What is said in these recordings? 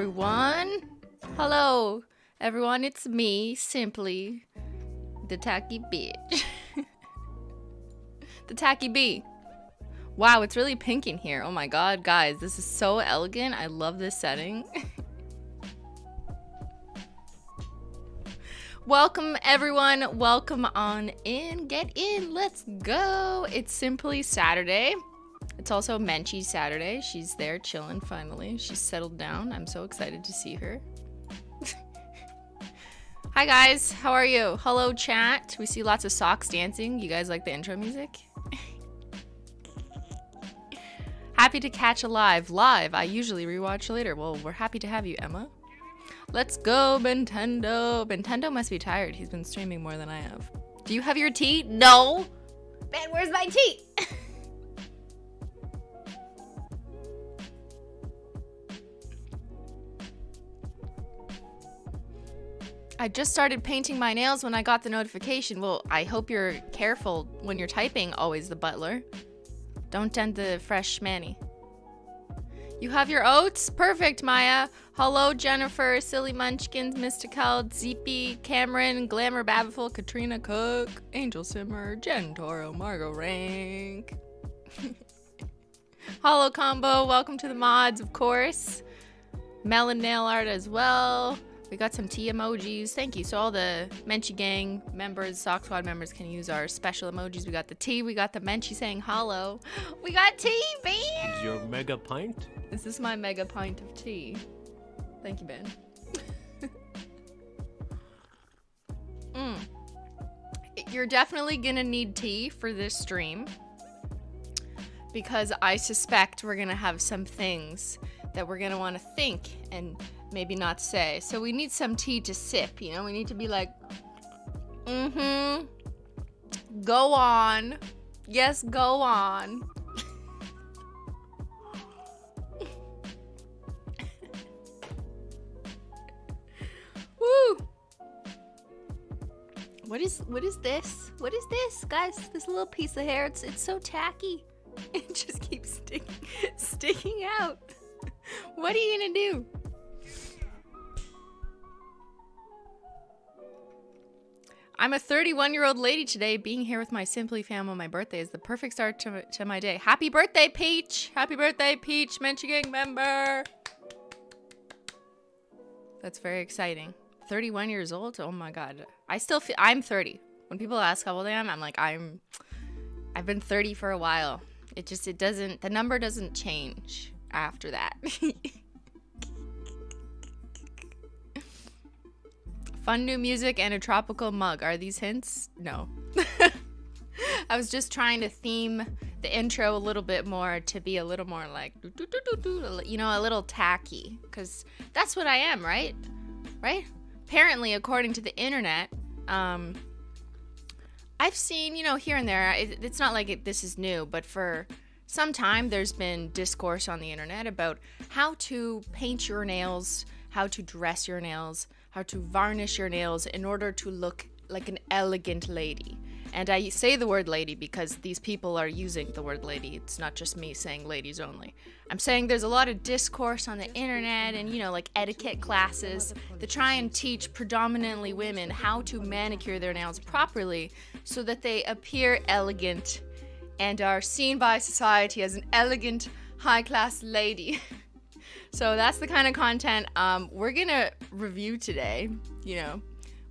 Everyone. Hello, everyone. It's me, Simply, the Tacky Bitch. the Tacky Bee. Wow, it's really pink in here. Oh my god, guys, this is so elegant. I love this setting. Welcome, everyone. Welcome on in. Get in. Let's go. It's simply Saturday. It's also Menchie Saturday. She's there chilling finally. She's settled down. I'm so excited to see her. Hi, guys. How are you? Hello, chat. We see lots of socks dancing. You guys like the intro music? happy to catch a live. Live. I usually rewatch later. Well, we're happy to have you, Emma. Let's go, Nintendo. Nintendo must be tired. He's been streaming more than I have. Do you have your tea? No. Man, where's my tea? I just started painting my nails when I got the notification. Well, I hope you're careful when you're typing, always the butler. Don't dent the fresh mani. You have your oats? Perfect, Maya. Hello, Jennifer, Silly Munchkins, Mystical, Zeepy, Cameron, Glamour Babiful, Katrina Cook, Angel Simmer, Jen Toro, Margot Rank. Hollow Combo, welcome to the mods, of course. Melon Nail Art as well. We got some tea emojis. Thank you. So all the Menchie Gang members, Sock Squad members can use our special emojis. We got the tea. We got the Menchie saying hello. We got tea, man. Is your mega pint? This is my mega pint of tea. Thank you, Ben. mm. You're definitely gonna need tea for this stream because I suspect we're gonna have some things that we're gonna want to think and maybe not say. So we need some tea to sip, you know? We need to be like, mm hmm. Go on. Yes, go on. Woo! What is what is this? What is this, guys? This little piece of hair. It's it's so tacky. It just keeps sticking sticking out. What are you gonna do? I'm a 31 year old lady today. Being here with my Simply fam on my birthday is the perfect start to, to my day. Happy birthday, Peach! Happy birthday, Peach, Menchie Gang member! That's very exciting. 31 years old? Oh my god. I still feel I'm 30. When people ask how old I am, I'm like, I'm I've been 30 for a while. It just it doesn't the number doesn't change after that. Fun new music and a tropical mug. Are these hints? No. I was just trying to theme the intro a little bit more to be a little more like, you know, a little tacky. Because that's what I am, right? Right? Apparently, according to the internet, um, I've seen, you know, here and there, it, it's not like it, this is new, but for some time there's been discourse on the internet about how to paint your nails, how to dress your nails, how to varnish your nails in order to look like an elegant lady. And I say the word lady because these people are using the word lady. It's not just me saying ladies only. I'm saying there's a lot of discourse on the internet and, you know, like etiquette classes that try and teach predominantly women how to manicure their nails properly so that they appear elegant and are seen by society as an elegant, high class lady. so that's the kind of content um, we're gonna review today. You know,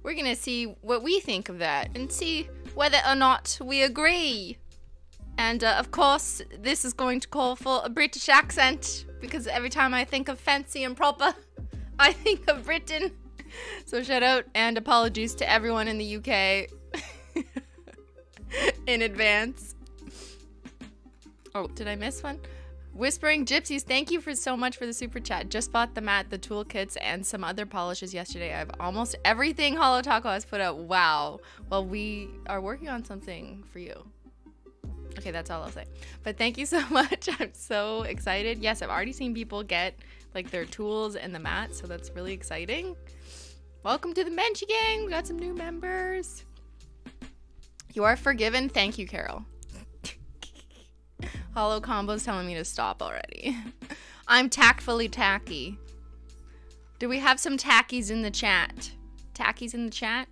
we're gonna see what we think of that and see whether or not we agree. And uh, of course, this is going to call for a British accent because every time I think of fancy and proper, I think of Britain. So shout out and apologies to everyone in the UK in advance. Oh, did I miss one? Whispering Gypsies, thank you for so much for the super chat. Just bought the mat, the toolkits, and some other polishes yesterday. I have almost everything Holo Taco has put out. Wow. Well, we are working on something for you. Okay, that's all I'll say. But thank you so much. I'm so excited. Yes, I've already seen people get like their tools and the mat, so that's really exciting. Welcome to the Menchie Gang. We got some new members. You are forgiven. Thank you, Carol. Hollow Combo's telling me to stop already. I'm tactfully tacky. Do we have some tackies in the chat? Tackies in the chat?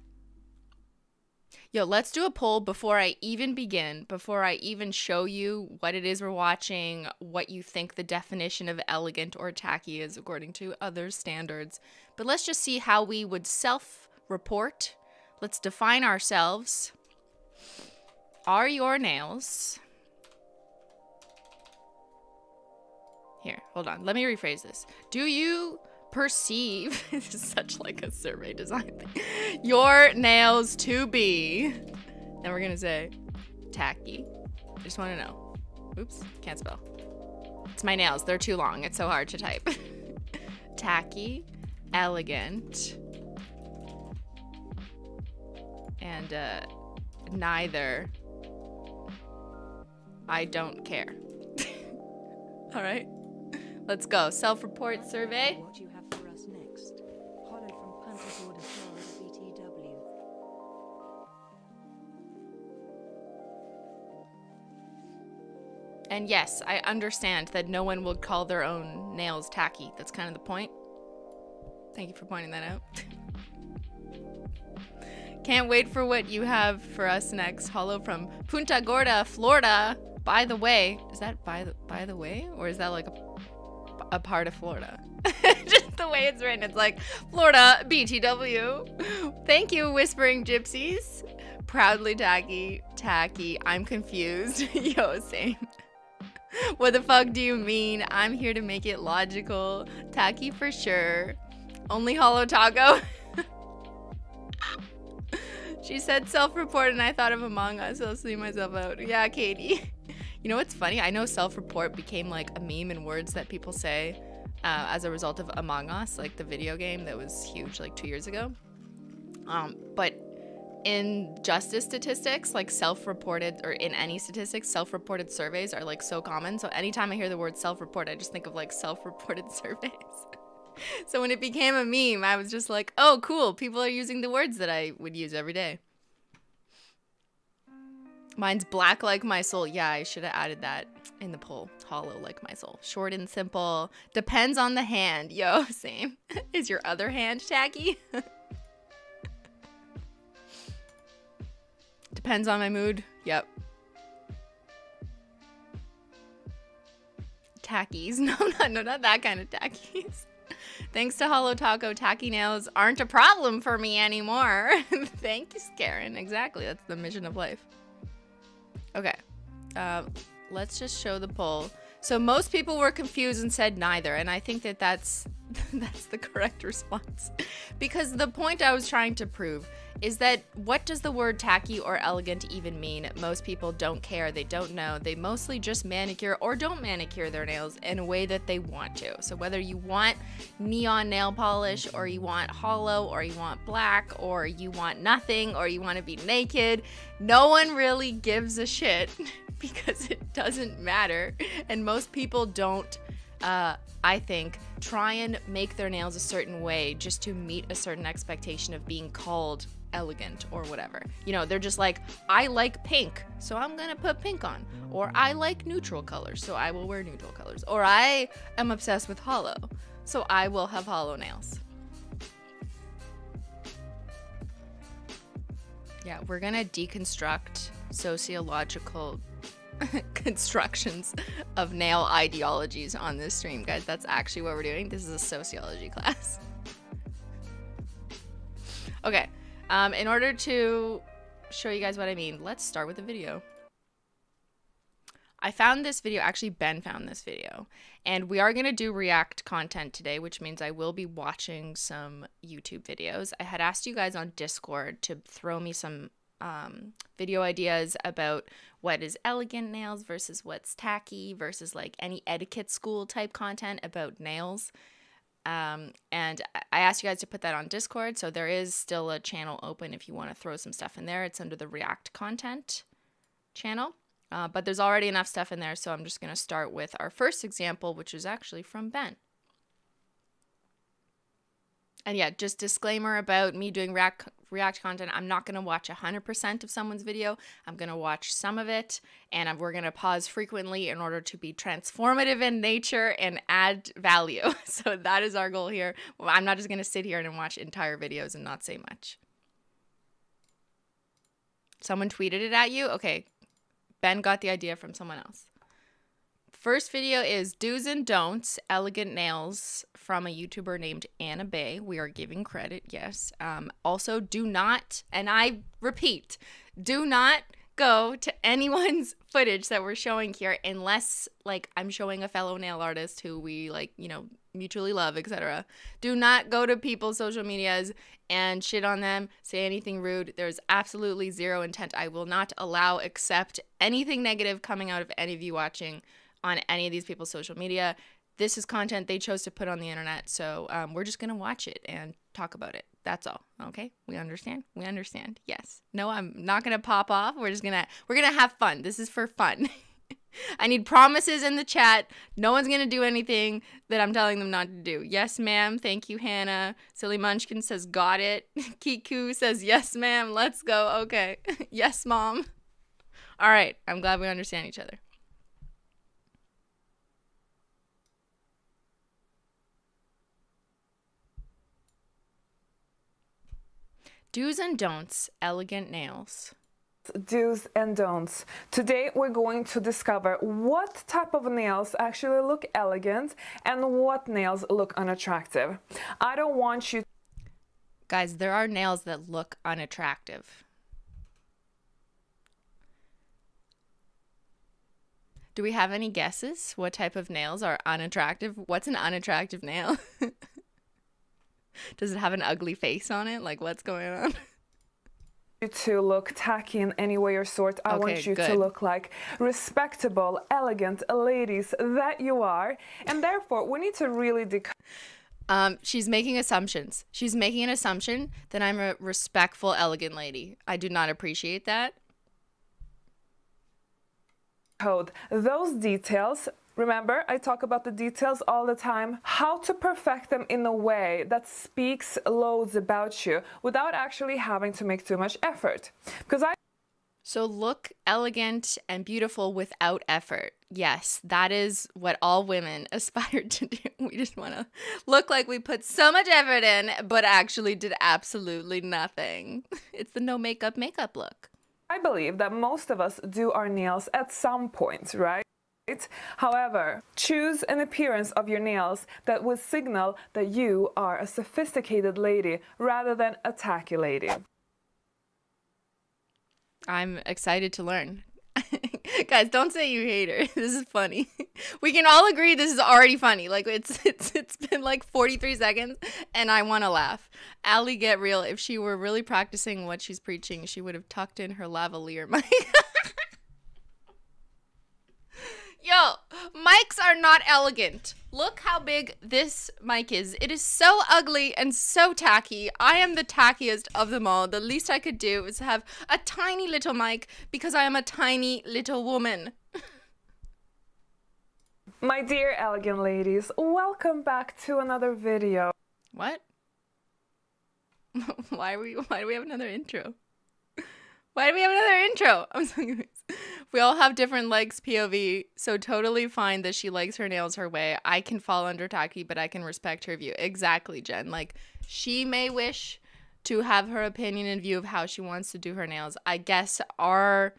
Yo, let's do a poll before I even begin, before I even show you what it is we're watching, what you think the definition of elegant or tacky is according to other standards. But let's just see how we would self report. Let's define ourselves. Are your nails. Here, hold on. Let me rephrase this. Do you perceive this is such like a survey design thing your nails to be and we're gonna say tacky. I just want to know. Oops can't spell. It's my nails. They're too long. It's so hard to type. Tacky elegant and uh neither. I don't care. All right let's go self-report survey And yes, I understand that no one would call their own nails tacky. That's kind of the point. Thank you for pointing that out. Can't wait for what you have for us next. Holo from Punta Gorda, Florida. By the way, is that by the by the way, or is that like a, a part of Florida? Just the way it's written, it's like Florida BTW. Thank you, Whispering Gypsies. Proudly tacky, tacky. I'm confused. Yo, same. what the fuck do you mean? I'm here to make it logical. Tacky for sure. Only Holo Taco. she said self-report and I thought of Among Us. I'll see myself out. Yeah, Katie. You know what's funny? I know self-report became like a meme in words that people say uh, as a result of Among Us, like the video game that was huge like two years ago. Um, but in justice statistics, like self-reported or in any statistics, self-reported surveys are like so common. So anytime I hear the word self-report, I just think of like self-reported surveys. so when it became a meme, I was just like, "Oh, cool. People are using the words that I would use every day." Mine's black like my soul. Yeah, I should have added that in the poll. Holo like my soul. Short and simple. Depends on the hand. Yo, same. Is your other hand tacky? Depends on my mood. Yep. Tackies. No, no, no, not that kind of tackies. Thanks to Holo Taco, tacky nails aren't a problem for me anymore. Thank you, Karen. Exactly. That's the mission of life. Okay. Uh, let's just show the poll. So most people were confused and said neither, and I think that that's that's the correct response. because the point I was trying to prove is that what does the word tacky or elegant even mean? Most people don't care, they don't know. They mostly just manicure or don't manicure their nails in a way that they want to. So whether you want neon nail polish or you want holo or you want black or you want nothing or you want to be naked, no one really gives a shit because it doesn't matter. And most people don't uh, I think, try and make their nails a certain way just to meet a certain expectation of being called elegant or whatever. You know, they're just like, I like pink, so I'm gonna put pink on. Or I like neutral colors, so I will wear neutral colors. Or I am obsessed with holo, so I will have holo nails. Yeah, we're gonna deconstruct sociological constructions of nail ideologies on this stream, guys. That's actually what we're doing. This is a sociology class. okay, um, in order to show you guys what I mean, let's start with a video. I found this video, actually Ben found this video, and we are going to do react content today, which means I will be watching some YouTube videos. I had asked you guys on Discord to throw me some um, video ideas about what is elegant nails versus what's tacky versus like any etiquette school type content about nails. Um, and I asked you guys to put that on Discord, so there is still a channel open if you want to throw some stuff in there. It's under the React content channel, uh, but there's already enough stuff in there, so I'm just going to start with our first example, which is actually from Ben. And yeah, just disclaimer about me doing react react content. I'm not going to watch 100% of someone's video. I'm going to watch some of it and I'm, we're going to pause frequently in order to be transformative in nature and add value. So that is our goal here. I'm not just going to sit here and watch entire videos and not say much. Someone tweeted it at you? Okay. Ben got the idea from someone else. First video is do's and don'ts, elegant nails from a YouTuber named Anna Bey. We are giving credit, yes. Um, also, do not, and I repeat, do not go to anyone's footage that we're showing here unless like I'm showing a fellow nail artist who we like, you know, mutually love, etc. Do not go to people's social medias and shit on them, say anything rude. There's absolutely zero intent. I will not allow accept anything negative coming out of any of you watching on any of these people's social media. This is content they chose to put on the internet, so um, we're just gonna watch it and talk about it. That's all. Okay, we understand. We understand. Yes. No, I'm not gonna pop off. We're just gonna we're gonna have fun. This is for fun. I need promises in the chat. No one's gonna do anything that I'm telling them not to do. Yes, ma'am. Thank you, Hannah. Silly Munchkin says, "Got it." Kiku says, "Yes, ma'am. Let's go." Okay. yes, mom. All right. I'm glad we understand each other. Do's and don'ts, elegant nails. Do's and don'ts. Today we're going to discover what type of nails actually look elegant and what nails look unattractive. I don't want you. Guys, there are nails that look unattractive. Do we have any guesses? What type of nails are unattractive? What's an unattractive nail? Does it have an ugly face on it? Like, what's going on? you to look tacky in any way or sort. I okay, want you good. to look like respectable, elegant ladies that you are. And therefore, we need to really decode. Um, she's making assumptions. She's making an assumption that I'm a respectful, elegant lady. I do not appreciate that. Code those details Remember, I talk about the details all the time. How to perfect them in a way that speaks loads about you without actually having to make too much effort. Because I so look elegant and beautiful without effort. Yes, that is what all women aspire to do. We just want to look like we put so much effort in, but actually did absolutely nothing. It's the no makeup makeup look. I believe that most of us do our nails at some point, right? However, choose an appearance of your nails that will signal that you are a sophisticated lady rather than a tacky lady. I'm excited to learn. Guys, don't say you hate her. This is funny. We can all agree this is already funny. Like it's it's it's been like 43 seconds and I want to laugh. Allie get real. If she were really practicing what she's preaching, she would have tucked in her lavalier mic. Yo, mics are not elegant. Look how big this mic is. It is so ugly and so tacky. I am the tackiest of them all. The least I could do is have a tiny little mic because I am a tiny little woman. My dear elegant ladies, welcome back to another video. What? why are we why do we have another intro? Why do we have another intro? I'm so confused. We all have different legs POV, so totally fine that she likes her nails her way. I can fall under tacky, but I can respect her view. Exactly, Jen. Like she may wish to have her opinion and view of how she wants to do her nails. I guess our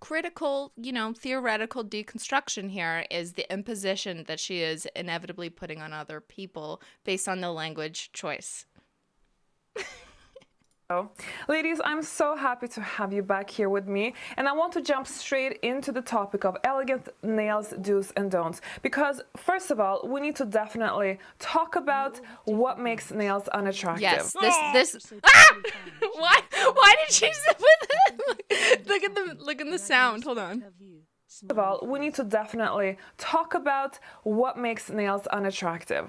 critical, you know, theoretical deconstruction here is the imposition that she is inevitably putting on other people based on the language choice. Ladies, I'm so happy to have you back here with me and I want to jump straight into the topic of elegant nails, do's and don'ts because first of all, we need to definitely talk about what makes nails unattractive. Yes, this this ah! Why why did she look at the look at the sound. Hold on. First of all, we need to definitely talk about what makes nails unattractive.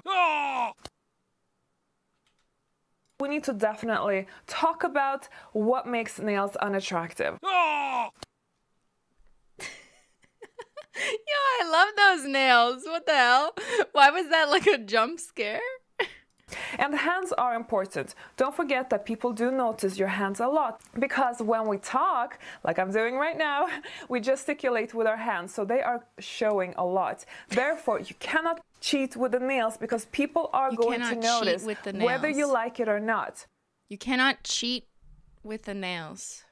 We need to definitely talk about what makes nails unattractive. Oh! Yo, I love those nails. What the hell? Why was that like a jump scare? And hands are important. Don't forget that people do notice your hands a lot because when we talk, like I'm doing right now, we gesticulate with our hands, so they are showing a lot. Therefore, you cannot cheat with the nails because people are You going to notice with the whether you like it or not. You cannot cheat with the nails.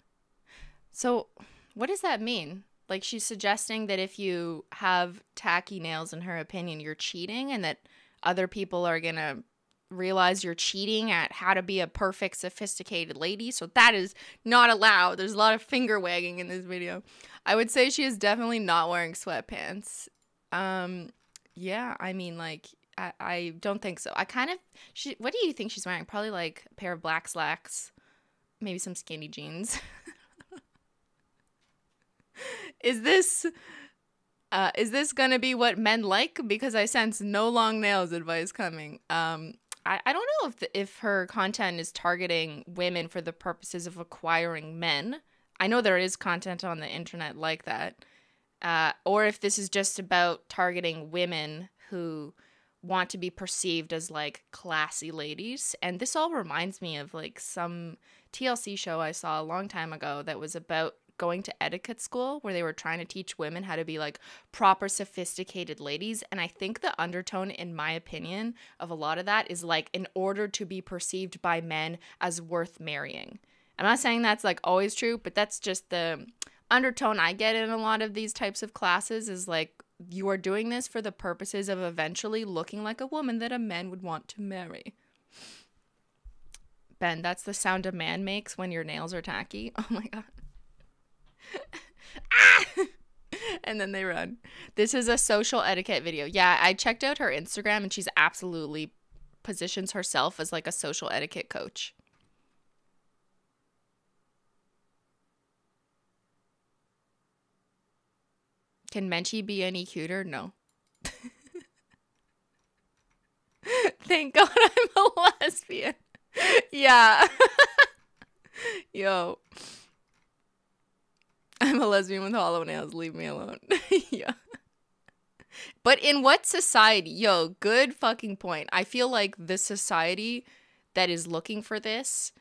So, what does that mean? Like she's suggesting that if you have tacky nails in her opinion, you're cheating and that other people are going to realize you're cheating at how to be a perfect sophisticated lady. So that is not allowed. There's a lot of finger wagging in this video. I would say she is definitely not wearing sweatpants. Um yeah, I mean like I, I don't think so. I kind of she what do you think she's wearing? Probably like a pair of black slacks, maybe some skinny jeans. is this uh, is this gonna be what men like? Because I sense no long nails advice coming. Um, I, I don't know if the, if her content is targeting women for the purposes of acquiring men. I know there is content on the internet like that, uh, or if this is just about targeting women who want to be perceived as like classy ladies. And this all reminds me of like some TLC show I saw a long time ago that was about going to etiquette school where they were trying to teach women how to be like proper sophisticated ladies and i think the undertone in my opinion of a lot of that is like in order to be perceived by men as worth marrying i'm not saying that's like always true but that's just the undertone i get in a lot of these types of classes is like you are doing this for the purposes of eventually looking like a woman that a man would want to marry ben that's the sound a man makes when your nails are tacky oh my god ah! and then they run. This is a social etiquette video. Yeah, I checked out her Instagram and she's absolutely positions herself as like a social etiquette coach. Can Menchie be any cuter? No. Thank God I'm a lesbian. Yeah. Yo. I'm a lesbian with holo nails. Leave me alone. yeah. But in what society? Yo, good fucking point. I feel like the society that is looking for this,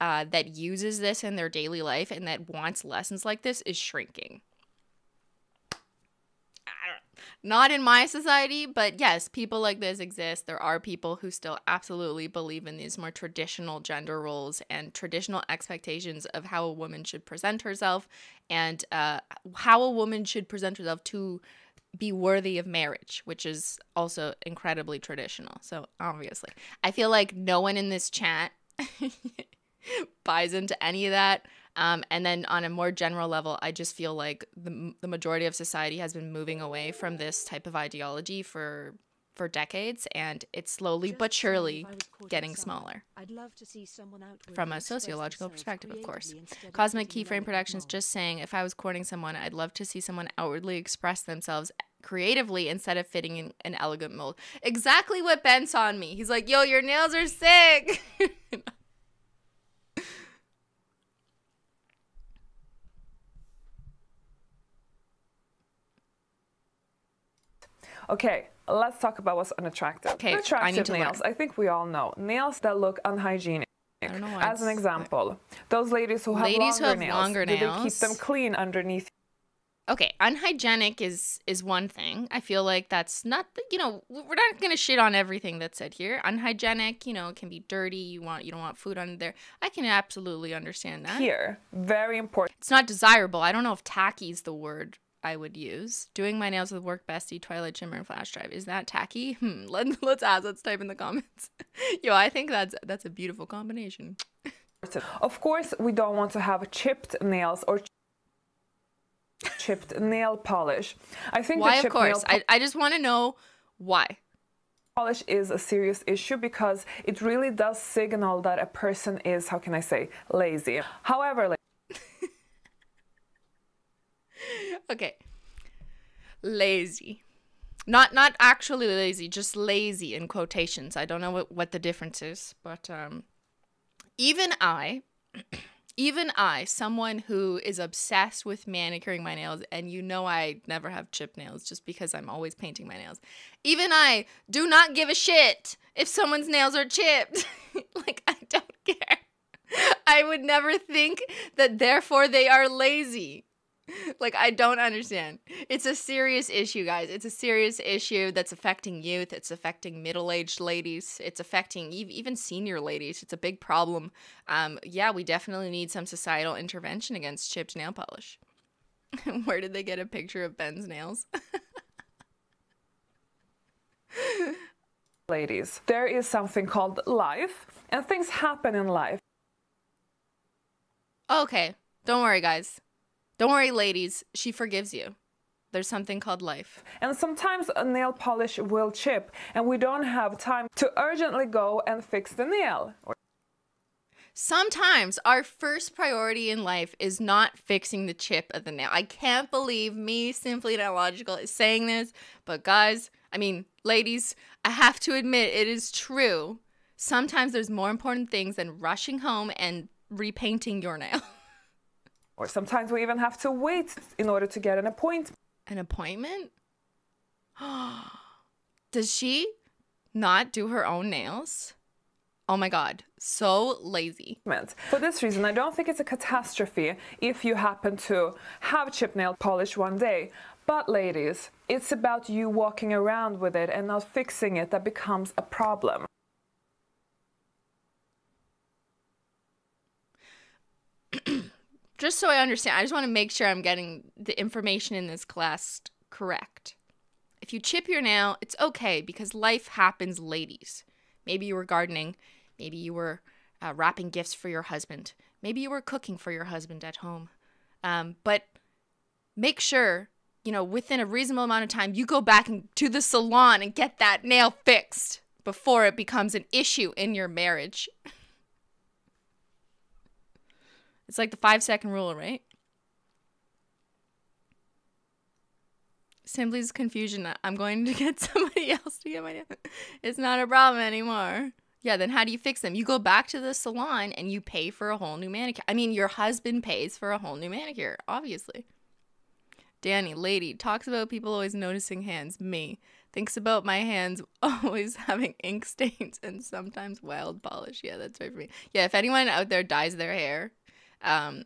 uh, that uses this in their daily life, and that wants lessons like this is shrinking. Not in my society, but yes, people like this exist. There are people who still absolutely believe in these more traditional gender roles and traditional expectations of how a woman should present herself and uh, how a woman should present herself to be worthy of marriage, which is also incredibly traditional. So, obviously, I feel like no one in this chat buys into any of that. Um, and then on a more general level, I just feel like the, the majority of society has been moving away from this type of ideology for for decades, and it's slowly Just but surely if I was caught getting smaller. I'd love to see someone outwardly From a sociological perspective, of course. creatively instead of Cosmic Keyframe Productions just saying, if I was courting someone, I'd love to see someone outwardly express themselves creatively instead of fitting in an elegant mold. Exactly what Ben saw in me. He's like, yo, your nails are sick. Okay, let's talk about what's unattractive. Okay, I need Unattractive to nails. I think we all know nails that look unhygienic. don't know why As an example, those ladies who have Ladies who longer have nails, longer do they keep them clean underneath okay, unhygienic is is one thing. I feel like that's not the, you know, we're not going to shit on everything that's said here. Unhygienic, you know, it can be dirty, you want you don't want food under there. I can absolutely understand that. here? Very important. It's not desirable. I don't know if tacky is the word I would use. Doing my nails with work bestie, Twilight Shimmer, and Flash Drive. Is that tacky? Hmm. Let, let's ask. Let's type in the comments. Yo, I think that's that's a beautiful combination. Of course, we don't want to have chipped nails or chipped nail polish. I think Why? Of course. I, I just want to know why. polish is a serious issue because it really does signal that a person is, how can I say, lazy. However, like, Okay. Lazy. Not not actually lazy, just lazy in quotations. I don't know what, what the difference is, but um even I even I, someone who is obsessed with manicuring my nails, and you know I never have chip nails just because I'm always painting my nails. Even I do not give a shit if someone's nails are chipped. like, I don't care. I would never think that therefore they are lazy. like I don't understand. It's a serious issue, guys. It's a serious issue that's affecting youth. It's affecting middle-aged ladies. It's affecting even senior ladies. It's a big problem. Um, yeah, we definitely need some societal intervention against chipped nail polish. Where did they get a picture of Ben's nails? ladies, there is something called life, and things happen in life. Okay, don't worry, guys. Don't worry, ladies, she forgives you. There's something called life. And sometimes a nail polish will chip, and we don't have time to urgently go and fix the nail. Sometimes our first priority in life is not fixing the chip of the nail. I can't believe me, simply not logical, is saying this, but guys, I mean, ladies, I have to admit it is true. Sometimes there's more important things than rushing home and repainting your nail. Or sometimes we even have to wait in order to get an appointment. An appointment? Does she not do her own nails? Oh my god, so lazy. For this reason, I don't think it's a catastrophe if you happen to have chip nail polish one day. But ladies, it's about you walking around with it and not fixing it that becomes a problem. just so I understand, I just want to make sure I'm getting the information in this class correct. If you chip your nail, it's okay because life happens, ladies. Maybe you were gardening, maybe you were uh, wrapping gifts for your husband, maybe you were cooking for your husband at home. Um, but make sure, you know, within a reasonable amount of time, you go back and, to the salon and get that nail fixed before it becomes an issue in your marriage. It's like the five second rule, right? Simply's confusion. I'm going to get somebody else to get my nails. It's not a problem anymore. Yeah, then how do you fix them? You go back to the salon and you pay for a whole new manicure. I mean, your husband pays for a whole new manicure, obviously. Danny, lady, talks about people always noticing hands. Me. Thinks about my hands always having ink stains and sometimes wild polish. Yeah, that's right for me. Yeah, if anyone out there dyes their hair, um,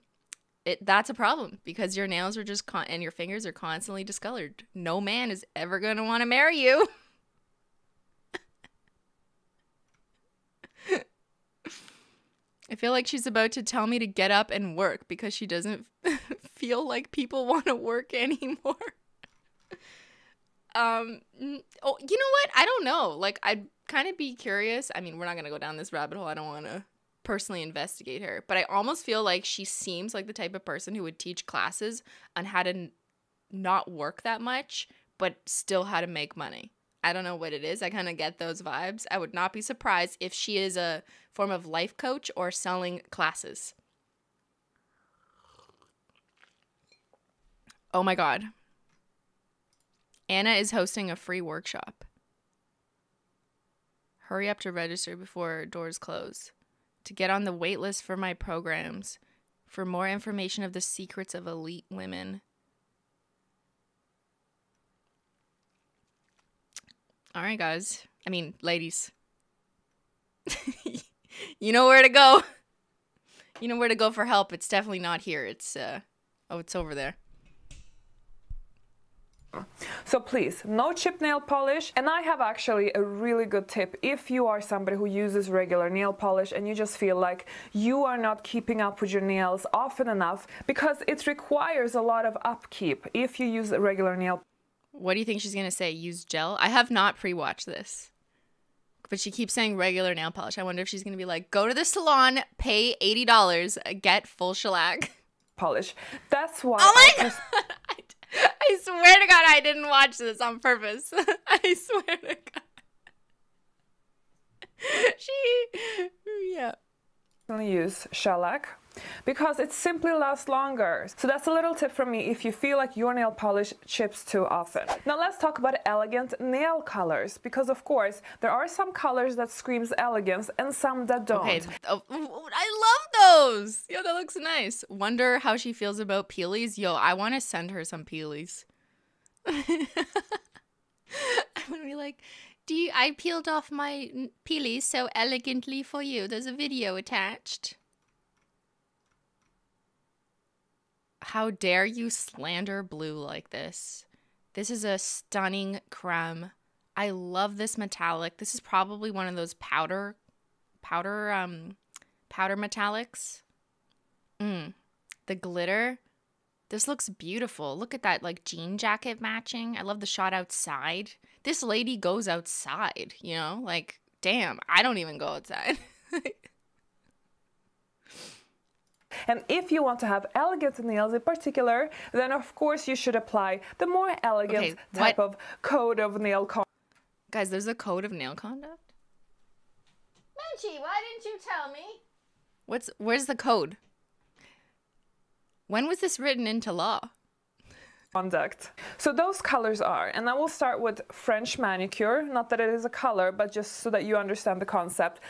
it that's a problem because your nails are just con- and your fingers are constantly discolored. No man is ever going to want to marry you. I feel like she's about to tell me to get up and work because she doesn't feel like people want to work anymore. um oh, you know what? I don't know. Like I'd kind of be curious. I mean, we're not going to go down this rabbit hole. I don't want to personally investigate her, but I almost feel like she seems like the type of person who would teach classes on how to n- not work that much, but still how to make money. I don't know what it is. I kind of get those vibes. I would not be surprised if she is a form of life coach or selling classes. Oh my God. Anna is hosting a free workshop. Hurry up to register before doors close to get on the waitlist for my programs, for more information of the secrets of elite women. All right, guys. I mean, ladies. you know where to go. You know where to go for help. It's definitely not here. It's uh oh, it's over there. So please, no chip nail polish. And I have actually a really good tip if you are somebody who uses regular nail polish and you just feel like you are not keeping up with your nails often enough because it requires a lot of upkeep if you use regular nail. What do you think she's going to say? Use gel? I have not pre-watched this. But she keeps saying regular nail polish. I wonder if she's going to be like, go to the salon, pay $80, get full shellac. Polish. That's why. Oh my I god! I swear to God, I didn't watch this on purpose. I swear to God. She, yeah. Use shellac because it simply lasts longer. So that's a little tip from me if you feel like your nail polish chips too often. Now let's talk about elegant nail colors because of course there are some colors that screams elegance and some that don't. Okay. Oh, I love those. Yo, that looks nice. Wonder how she feels about peelies. Yo, I want to send her some peelies. I'm gonna be like, do you? I peeled off my peelies so elegantly for you. There's a video attached. How dare you slander blue like this? This is a stunning creme. I love this metallic. This is probably one of those powder powder um powder metallics. Mm. The glitter. This looks beautiful. Look at that like jean jacket matching. I love the shot outside. This lady goes outside, you know? Like damn, I don't even go outside. And if you want to have elegant nails in particular, then of course you should apply the more elegant Okay, type of code of nail conduct. Guys, there's a code of nail conduct. Menchie, why didn't you tell me? What's where's the code? When was this written into law? conduct. So those colors are, and I will start with French manicure, not that it is a color, but just so that you understand the concept.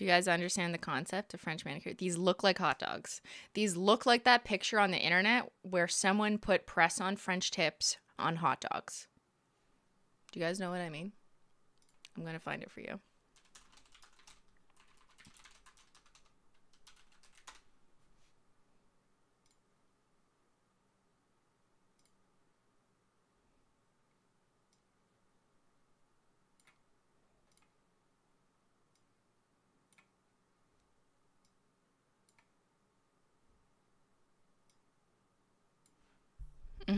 Do you guys understand the concept of French manicure? These look like hot dogs. These look like that picture on the internet where someone put press on French tips on hot dogs. Do you guys know what I mean? I'm going to find it for you.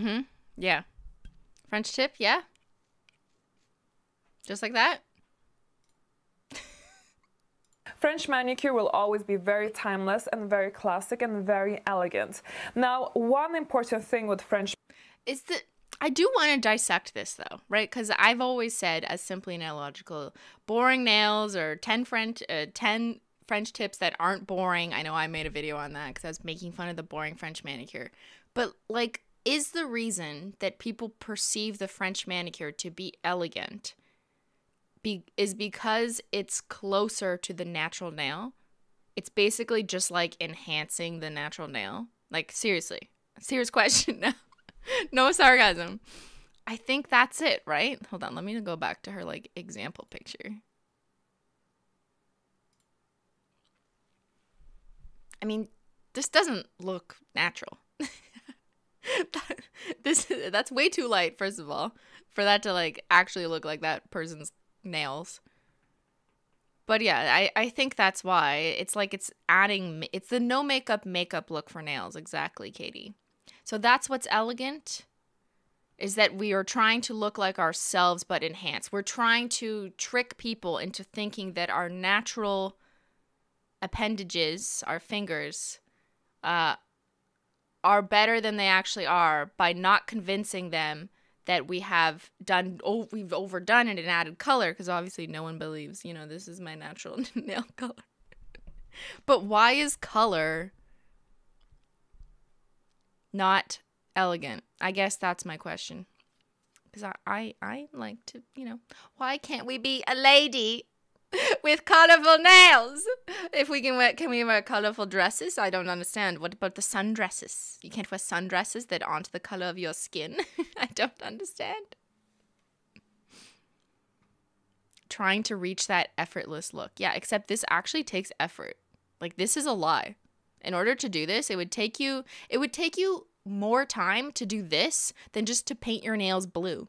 Mm-hmm. Yeah. French tip, yeah. Just like that. French manicure will always be very timeless and very classic and very elegant. Now, one important thing with French Is that I do want to dissect this though, right? Because I've always said, as Simply Nailogical, boring nails or ten French, uh, ten French tips that aren't boring. I know I made a video on that because I was making fun of the boring French manicure, but like, is the reason that people perceive the French manicure to be elegant, be is because it's closer to the natural nail. It's basically just like enhancing the natural nail. Like seriously, serious question now. no sarcasm. I think that's it, right? Hold on, let me go back to her like example picture. I mean, this doesn't look natural. This that's way too light first of all for that to like actually look like that person's nails. But yeah, I I think that's why it's like it's adding it's the no makeup makeup look for nails exactly, Katie. So that's what's elegant is that we are trying to look like ourselves but enhance. We're trying to trick people into thinking that our natural appendages, our fingers, uh, are better than they actually are by not convincing them that we have done oh we've overdone it and added color because obviously no one believes you know this is my natural nail color. But why is color not elegant? I guess that's my question. Because I, I i like to you know why can't we be a lady with colorful nails. If we can wear can we wear colorful dresses? I don't understand. What about the sundresses? You can't wear sundresses that aren't the color of your skin. I don't understand. Trying to reach that effortless look. Yeah except this actually takes effort. Like this is a lie. In order to do this it would take you it would take you more time to do this than just to paint your nails blue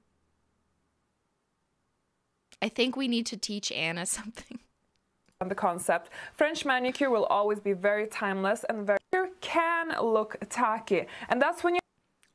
i think we need to teach anna something on the concept. French manicure will always be very timeless and very can look tacky. And that's when you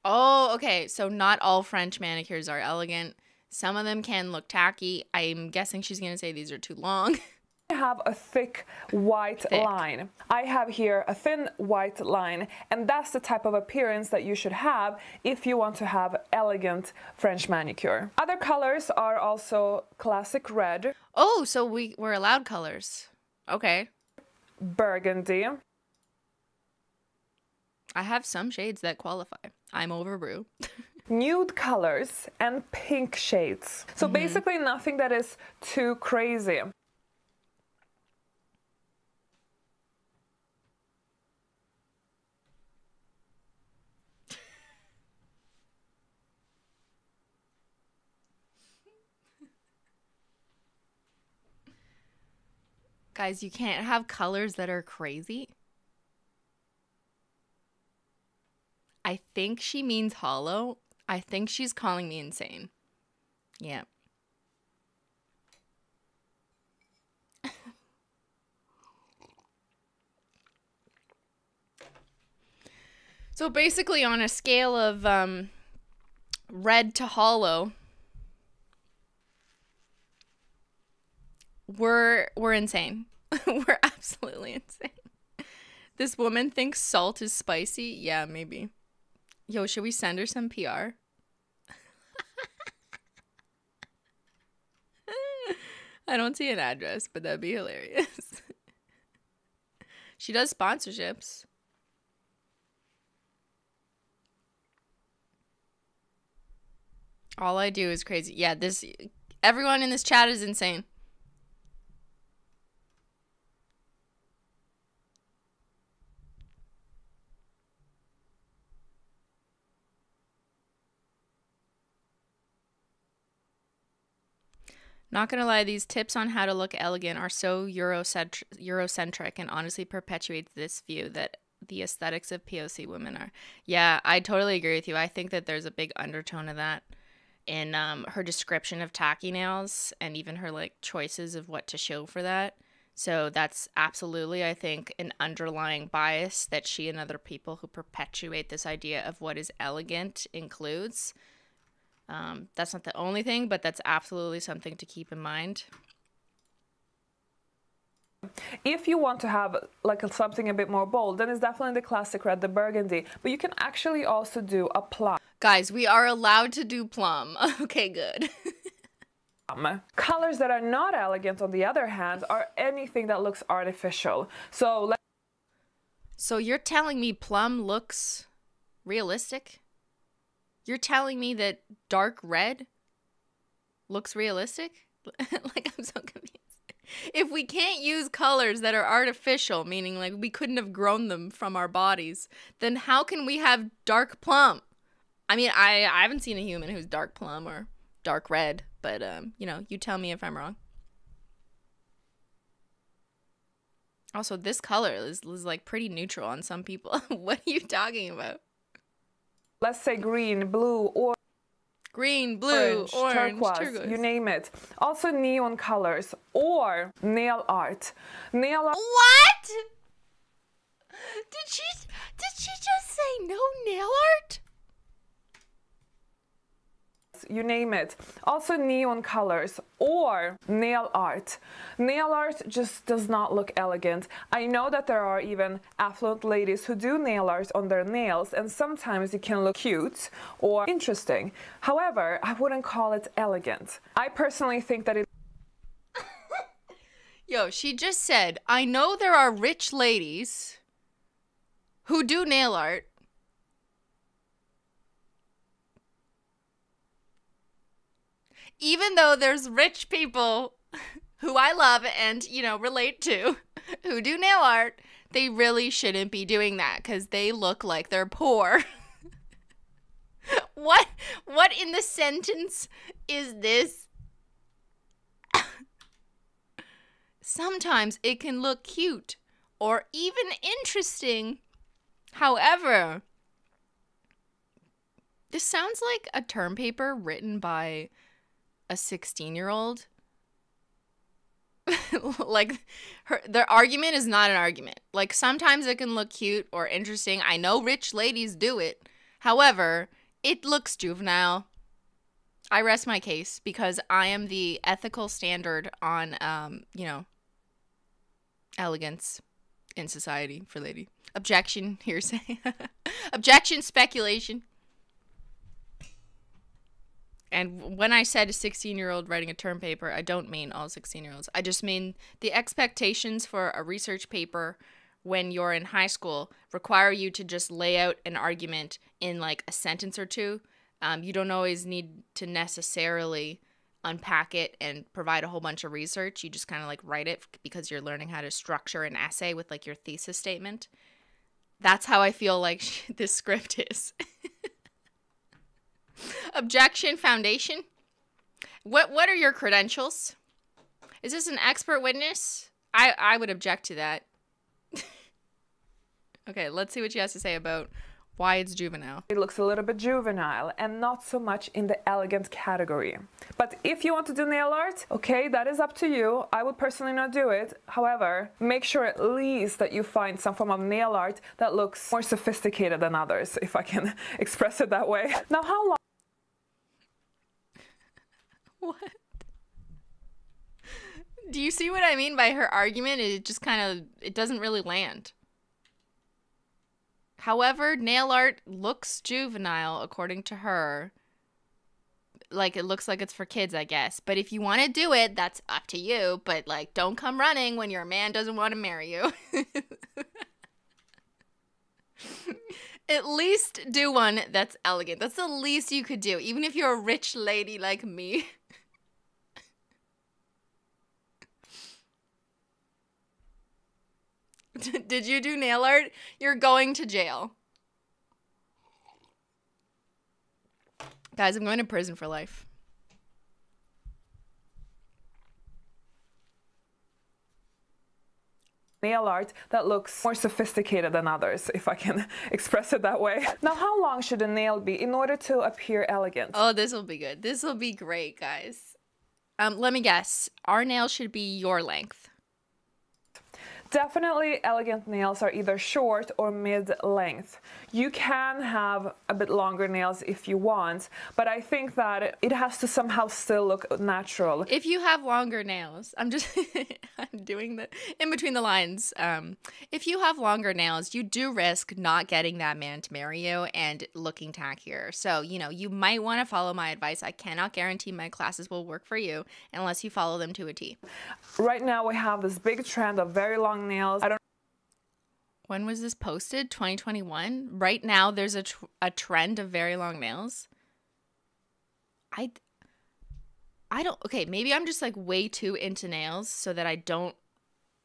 Oh, okay. So not all French manicures are elegant. Some of them can look tacky. I'm guessing she's going to say these are too long. have a thick white Thick. line. I have here a thin white line, and that's the type of appearance that you should have if you want to have elegant French manicure. Other colors are also classic red, oh, so we we're allowed colors. Okay. burgundy, I have some shades that qualify. I'm over brew. nude colors and pink shades. So mm-hmm. basically nothing that is too crazy. Guys, you can't have colors that are crazy. I think she means holo. I think she's calling me insane. Yeah. so basically on a scale of um red to holo, we're we're insane. we're absolutely insane. This woman thinks salt is spicy. Yeah, maybe. Yo, should we send her some PR? I don't see an address, but that'd be hilarious. she does sponsorships. All I do is crazy. Yeah, this everyone in this chat is insane. Not gonna lie, these tips on how to look elegant are so Eurocentr- Eurocentric and honestly perpetuates this view that the aesthetics of POC women are. Yeah, I totally agree with you. I think that there's a big undertone of that in um, her description of tacky nails and even her like choices of what to show for that. So that's absolutely, I think, an underlying bias that she and other people who perpetuate this idea of what is elegant includes. Um, that's not the only thing, but that's absolutely something to keep in mind. If you want to have like a, something a bit more bold, then it's definitely the classic red, the burgundy. But you can actually also do a plum. Guys, we are allowed to do plum. okay, good. Colors that are not elegant, on the other hand, are anything that looks artificial. So let so you're telling me plum looks realistic? You're telling me that dark red looks realistic? like I'm so confused. If we can't use colors that are artificial, meaning like we couldn't have grown them from our bodies, then how can we have dark plum? I mean, I I haven't seen a human who's dark plum or dark red, but um, you know, you tell me if I'm wrong. Also, this color is, is like pretty neutral on some people. what are you talking about? Let's say green, blue, or Green, blue, orange, orange, turquoise, turquoise. you name it. Also neon colors or nail art. Nail art What? Did she did she just say no nail art? You name it. Also neon colors or nail art. Nail art just does not look elegant. I know that there are even affluent ladies who do nail art on their nails and sometimes it can look cute or interesting. However, I wouldn't call it elegant. I personally think that it Yo, she just said, I know there are rich ladies who do nail art. Even though there's rich people who I love and, you know, relate to who do nail art, they really shouldn't be doing that cuz they look like they're poor. what what in the sentence is this? Sometimes it can look cute or even interesting. However, this sounds like a term paper written by a 16 year old. like her their argument is not an argument. Like sometimes it can look cute or interesting. I know rich ladies do it. However, it looks juvenile. I rest my case because I am the ethical standard on um, you know, elegance in society for lady. Objection, hearsay. Objection, speculation. And when I said a 16 year old writing a term paper, I don't mean all 16 year olds. I just mean the expectations for a research paper when you're in high school require you to just lay out an argument in like a sentence or two. Um, you don't always need to necessarily unpack it and provide a whole bunch of research. You just kind of like write it because you're learning how to structure an essay with like your thesis statement. That's how I feel like this script is. Objection Foundation. What what are your credentials? Is this an expert witness? I I would object to that. okay, let's see what she has to say about why it's juvenile. It looks a little bit juvenile and not so much in the elegant category. But if you want to do nail art, okay, that is up to you. I would personally not do it. However, make sure at least that you find some form of nail art that looks more sophisticated than others, if I can express it that way. Now, how long? What? Do you see what I mean by her argument? It just kind of it doesn't really land. However, nail art looks juvenile according to her. Like it looks like it's for kids, I guess. But if you want to do it, that's up to you, but like don't come running when your man doesn't want to marry you. At least do one that's elegant. That's the least you could do, even if you're a rich lady like me. Did you do nail art? You're going to jail. Guys, I'm going to prison for life. nail art that looks more sophisticated than others, if I can express it that way. Now, how long should a nail be in order to appear elegant? Oh, this will be good. This will be great, guys. Um, let me guess. Our nail should be your length. Definitely elegant nails are either short or mid-length. You can have a bit longer nails if you want, but I think that it has to somehow still look natural. If you have longer nails, I'm just I'm doing the in between the lines. Um, if you have longer nails, you do risk not getting that man to marry you and looking tackier. So, you know, you might want to follow my advice. I cannot guarantee my classes will work for you unless you follow them to a T. Right now we have this big trend of very long nails. I don't When was this posted? 2021. Right now, there's a tr- a trend of very long nails. I I don't. Okay, maybe I'm just like way too into nails, so that I don't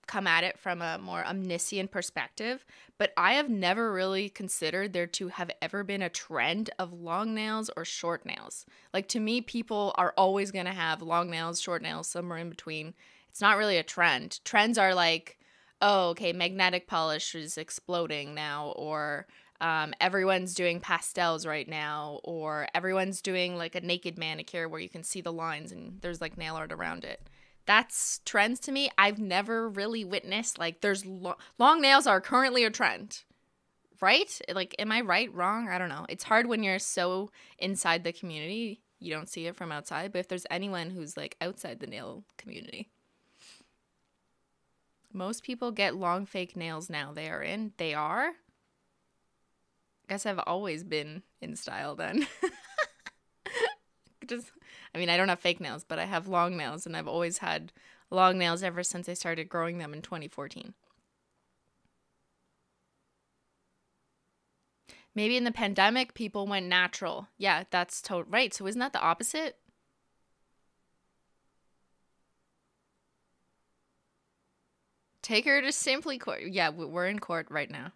come at it from a more omniscient perspective. But I have never really considered there to have ever been a trend of long nails or short nails. Like to me, people are always gonna have long nails, short nails, somewhere in between. It's not really a trend. Trends are like oh, okay, magnetic polish is exploding now, or um, everyone's doing pastels right now, or everyone's doing like a naked manicure where you can see the lines and there's like nail art around it. That's trends to me. I've never really witnessed like there's lo- long nails are currently a trend. Right? Like am I right, wrong? I don't know. It's hard when you're so inside the community, you don't see it from outside, but if there's anyone who's like outside the nail community, most people get long fake nails now. They are in. They are. I Guess I've always been in style then. Just, I mean, I don't have fake nails, but I have long nails, and I've always had long nails ever since I started growing them in 2014. Maybe in the pandemic, people went natural. Yeah, that's total right. So isn't that the opposite? Take her to Simply Court. Yeah, we're in court right now.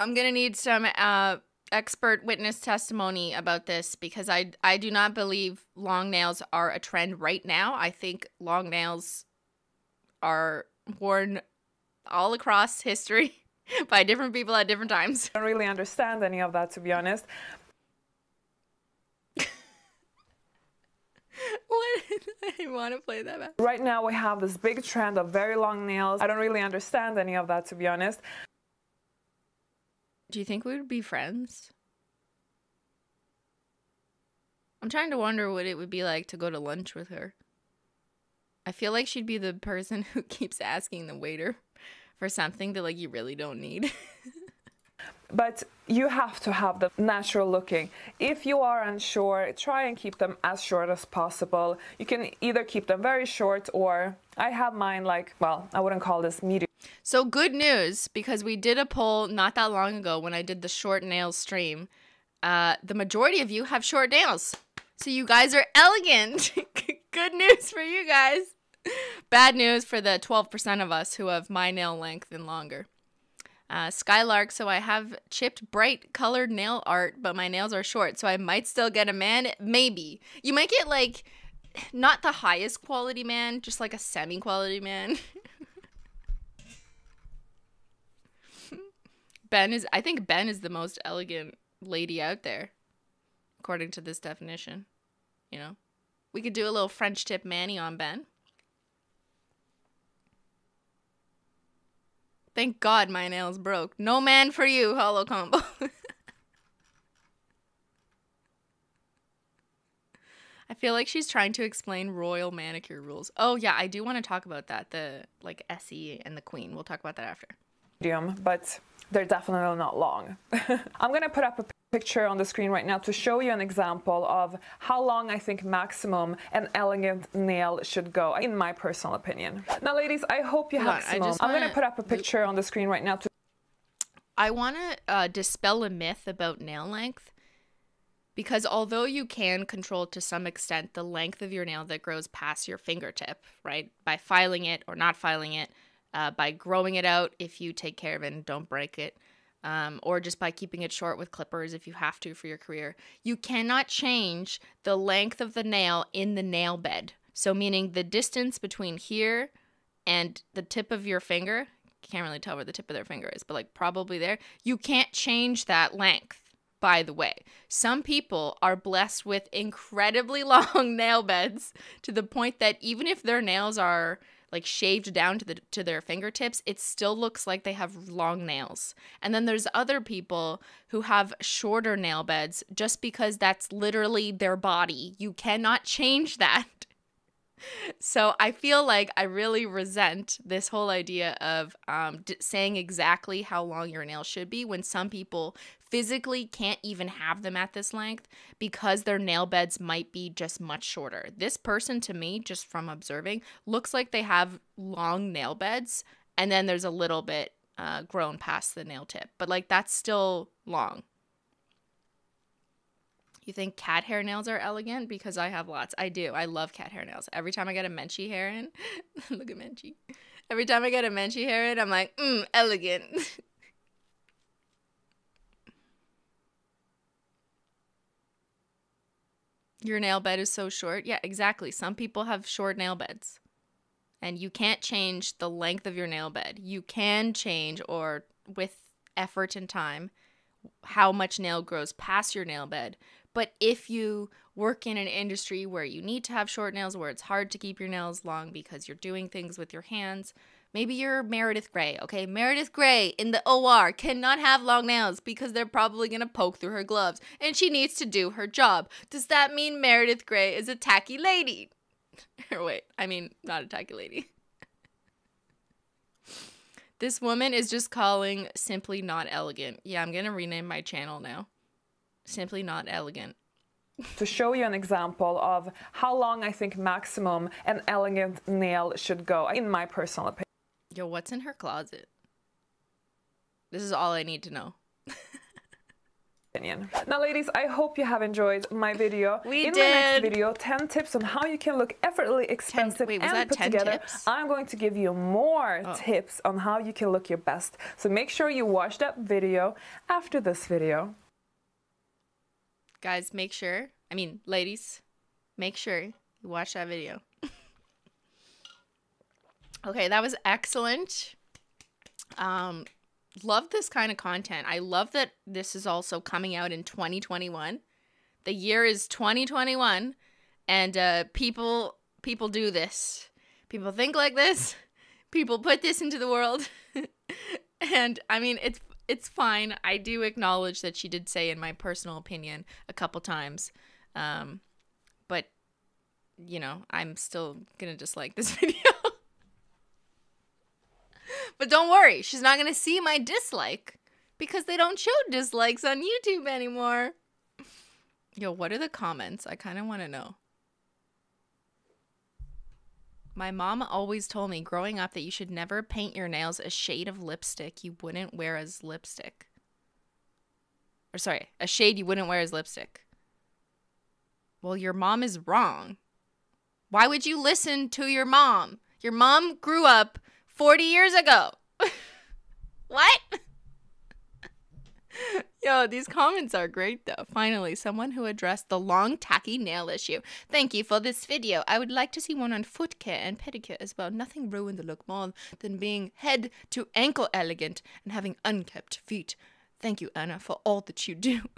I'm gonna need some uh, expert witness testimony about this because I I do not believe long nails are a trend right now. I think long nails are worn all across history by different people at different times. I don't really understand any of that, to be honest. what? I want to play that back. Right now, we have this big trend of very long nails. I don't really understand any of that, to be honest. Do you think we would be friends? I'm trying to wonder what it would be like to go to lunch with her. I feel like she'd be the person who keeps asking the waiter for something that like you really don't need. but you have to have them natural looking. If you are unsure, try and keep them as short as possible. You can either keep them very short or I have mine like, well, I wouldn't call this medium. So good news because we did a poll not that long ago when I did the short nails stream. Uh, the majority of you have short nails, so you guys are elegant. good news for you guys. Bad news for the 12% of us who have my nail length and longer. Uh, Skylark, so I have chipped bright colored nail art, but my nails are short, so I might still get a man. Maybe. You might get like not the highest quality man, just like a semi quality man. ben is, I think Ben is the most elegant lady out there, according to this definition. You know, we could do a little French tip mani on Ben. Thank God my nails broke. No man for you, holo combo. I feel like she's trying to explain royal manicure rules. Oh yeah, I do want to talk about that. The like SE and the Queen. We'll talk about that after. but they're definitely not long. I'm gonna put up a picture on the screen right now to show you an example of how long I think maximum an elegant nail should go, in my personal opinion. Now, ladies, I hope you have on, I Simone. just I'm gonna put up a picture on the screen right now to I want to uh, dispel a myth about nail length because although you can control to some extent the length of your nail that grows past your fingertip, right, by filing it or not filing it, uh, by growing it out if you take care of it and don't break it, um, or just by keeping it short with clippers if you have to for your career, you cannot change the length of the nail in the nail bed. So, meaning the distance between here and the tip of your finger can't really tell where the tip of their finger is, but like probably there. You can't change that length, by the way. Some people are blessed with incredibly long nail beds to the point that even if their nails are like shaved down to the to their fingertips, it still looks like they have long nails. And then there's other people who have shorter nail beds just because that's literally their body. You cannot change that. So I feel like I really resent this whole idea of um, d- saying exactly how long your nails should be when some people physically can't even have them at this length because their nail beds might be just much shorter. This person, to me, just from observing, looks like they have long nail beds and then there's a little bit uh, grown past the nail tip, but like that's still long. You think cat hair nails are elegant? Because I have lots. I do. I love cat hair nails. Every time I get a Menchie hair in, look at Menchie. Every time I get a Menchie hair in, I'm like, mm, elegant. Your nail bed is so short. Yeah, exactly. Some people have short nail beds. And you can't change the length of your nail bed. You can change, or with effort and time, how much nail grows past your nail bed. But if you work in an industry where you need to have short nails, where it's hard to keep your nails long because you're doing things with your hands, maybe you're Meredith Grey, okay? Meredith Grey in the OR cannot have long nails because they're probably gonna poke through her gloves and she needs to do her job. Does that mean Meredith Grey is a tacky lady? or wait, I mean, not a tacky lady. This woman is just calling simply not elegant. Yeah, I'm gonna rename my channel now. Simply not elegant. to show you an example of how long I think maximum an elegant nail should go, in my personal opinion. Yo, what's in her closet? This is all I need to know. opinion. Now, ladies, I hope you have enjoyed my video. We In my next video, 10 tips on how you can look effortlessly expensive wait, was and put 10 together. tips? I'm going to give you more Oh. tips on how you can look your best. So make sure you watch that video after this video. Guys, make sure, I mean, ladies, make sure you watch that video. okay, that was excellent. Um love this kind of content. I love that this is also coming out in 2021. The year is 2021 and uh people people do this. People think like this. People put this into the world. and I mean, it's it's fine. I do acknowledge that she did say, in my personal opinion, a couple times. Um, but you know, I'm still gonna dislike this video. but don't worry, she's not gonna see my dislike because they don't show dislikes on YouTube anymore. Yo, what are the comments? I kind of want to know. My mom always told me growing up that you should never paint your nails a shade of lipstick you wouldn't wear as lipstick. Or sorry, a shade you wouldn't wear as lipstick. Well, your mom is wrong. Why would you listen to your mom? Your mom grew up 40 years ago. what? Yo, these comments are great though. Finally, someone who addressed the long, tacky nail issue. Thank you for this video. I would like to see one on foot care and pedicure as well. Nothing ruined the look more than being head to ankle elegant and having unkept feet. Thank you, Anna, for all that you do.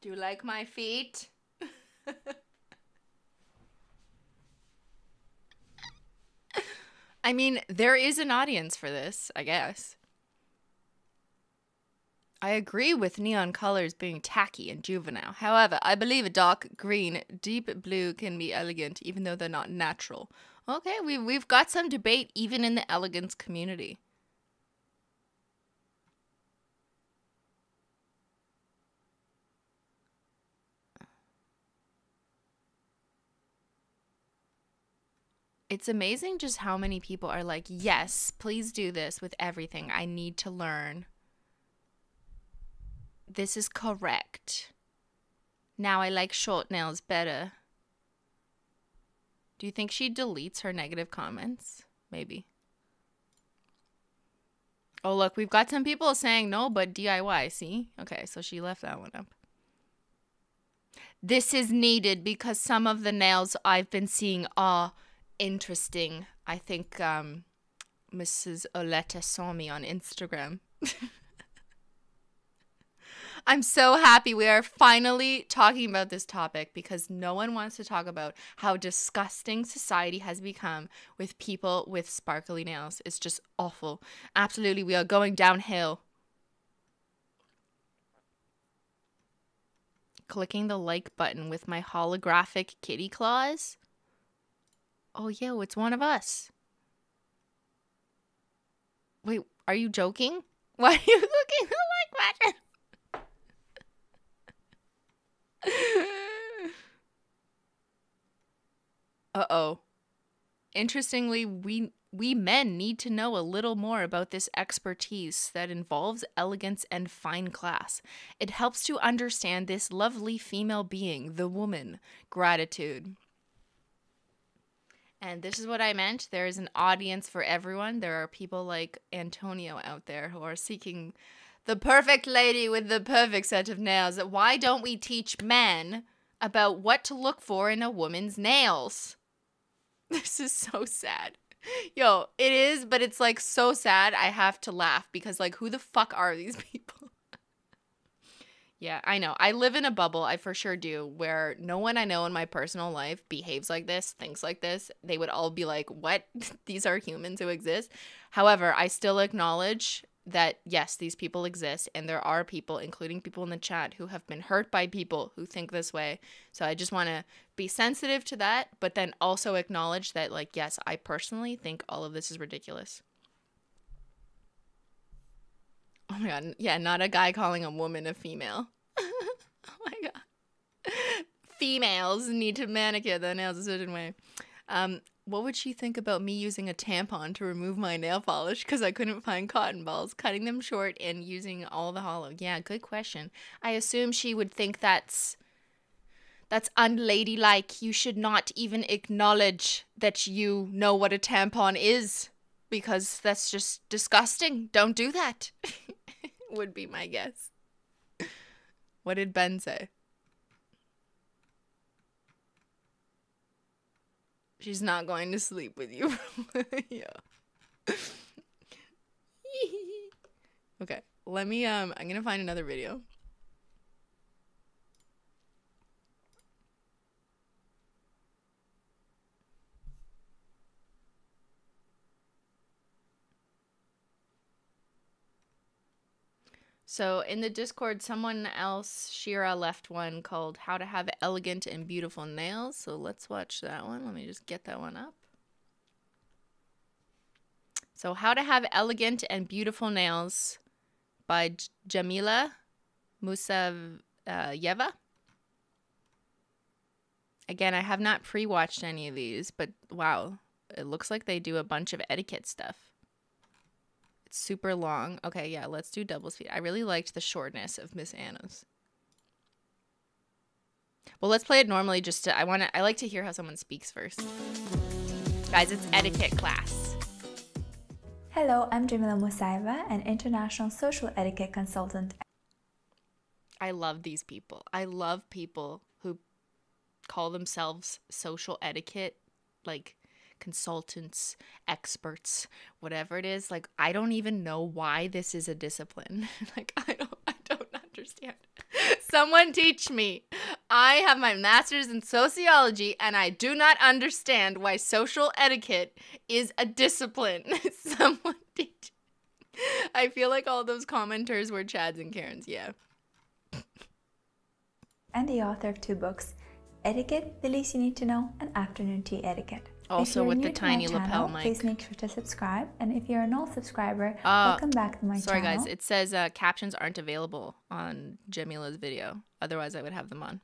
do you like my feet? I mean, there is an audience for this, I guess. I agree with neon colors being tacky and juvenile. However, I believe a dark green, deep blue can be elegant even though they're not natural. Okay, we we've got some debate even in the elegance community. It's amazing just how many people are like, yes, please do this with everything. I need to learn. This is correct. Now I like short nails better. Do you think she deletes her negative comments? Maybe. Oh, look, we've got some people saying no, but DIY. See? Okay, so she left that one up. This is needed because some of the nails I've been seeing are interesting. I think um, Mrs. Oleta saw me on Instagram. I'm so happy we are finally talking about this topic because no one wants to talk about how disgusting society has become with people with sparkly nails. It's just awful. Absolutely, we are going downhill. Clicking the like button with my holographic kitty claws. Oh, yeah, it's one of us. Wait, are you joking? Why are you looking like that? uh oh. Interestingly, we we men need to know a little more about this expertise that involves elegance and fine class. It helps to understand this lovely female being, the woman. Gratitude. And this is what I meant. There is an audience for everyone. There are people like Antonio out there who are seeking the perfect lady with the perfect set of nails. Why don't we teach men about what to look for in a woman's nails? This is so sad. Yo, it is, but it's like so sad. I have to laugh because, like, who the fuck are these people? Yeah, I know. I live in a bubble. I for sure do, where no one I know in my personal life behaves like this, thinks like this. They would all be like, what? these are humans who exist. However, I still acknowledge that, yes, these people exist. And there are people, including people in the chat, who have been hurt by people who think this way. So I just want to be sensitive to that, but then also acknowledge that, like, yes, I personally think all of this is ridiculous. Oh my god, yeah, not a guy calling a woman a female. oh my god. Females need to manicure their nails a certain way. Um, what would she think about me using a tampon to remove my nail polish because I couldn't find cotton balls, cutting them short and using all the holo? Yeah, good question. I assume she would think that's that's unladylike. You should not even acknowledge that you know what a tampon is because that's just disgusting. Don't do that. Would be my guess. What did Ben say? She's not going to sleep with you. yeah. okay, let me um I'm going to find another video. So in the Discord, someone else, Shira, left one called How to Have Elegant and Beautiful Nails. So let's watch that one. Let me just get that one up. So, How to Have Elegant and Beautiful Nails by J- Jamila Musayeva. Again, I have not pre watched any of these, but wow, it looks like they do a bunch of etiquette stuff. Super long. Okay, yeah, let's do double speed. I really liked the shortness of Miss Anna's. Well, let's play it normally just to I want to I like to hear how someone speaks first. Guys, it's etiquette class. Hello, I'm Jamila Musayeva, an international social etiquette consultant. I love these people. I love people who call themselves social etiquette like consultants, experts, whatever it is. Like I don't even know why this is a discipline. like I don't I don't understand. Someone teach me. I have my master's in sociology and I do not understand why social etiquette is a discipline. Someone teach. I feel like all those commenters were Chads and Karens. Yeah. and the author of two books, Etiquette, The Least You Need to Know, and Afternoon Tea Etiquette. Also with the tiny lapel mic. Please make sure to subscribe, and if you're an old subscriber, Uh, welcome back to my Sorry, channel. Sorry guys. It says uh, captions aren't available on Jamila's video. Otherwise, I would have them on.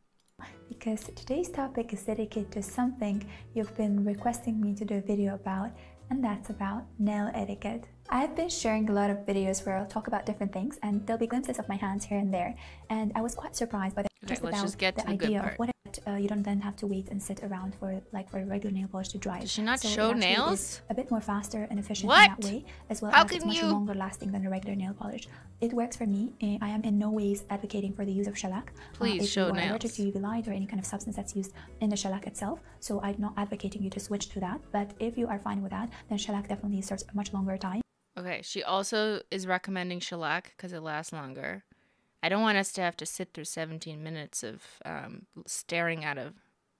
because today's topic is dedicated to something you've been requesting me to do a video about, and that's about nail etiquette. I've been sharing a lot of videos where I'll talk about different things, and there'll be glimpses of my hands here and there. And I was quite surprised by the Okay, just let's about just get the to the good idea part. of what uh, you don't then have to wait and sit around for like for a regular nail polish to dry. Does she not So show nails? A bit more faster and efficient What? in that way, as well How as it's can much you- longer lasting than a regular nail polish. It works for me. eh, I am in no ways advocating for the use of shellac. Uh, Please if show you are allergic to UV light or any kind of substance that's used in the shellac itself. So I'm not advocating you to switch to that. But if you are fine with that, then shellac definitely serves a much longer time. Okay, she also is recommending shellac because it lasts longer. I don't want us to have to sit through 17 minutes of um, staring at a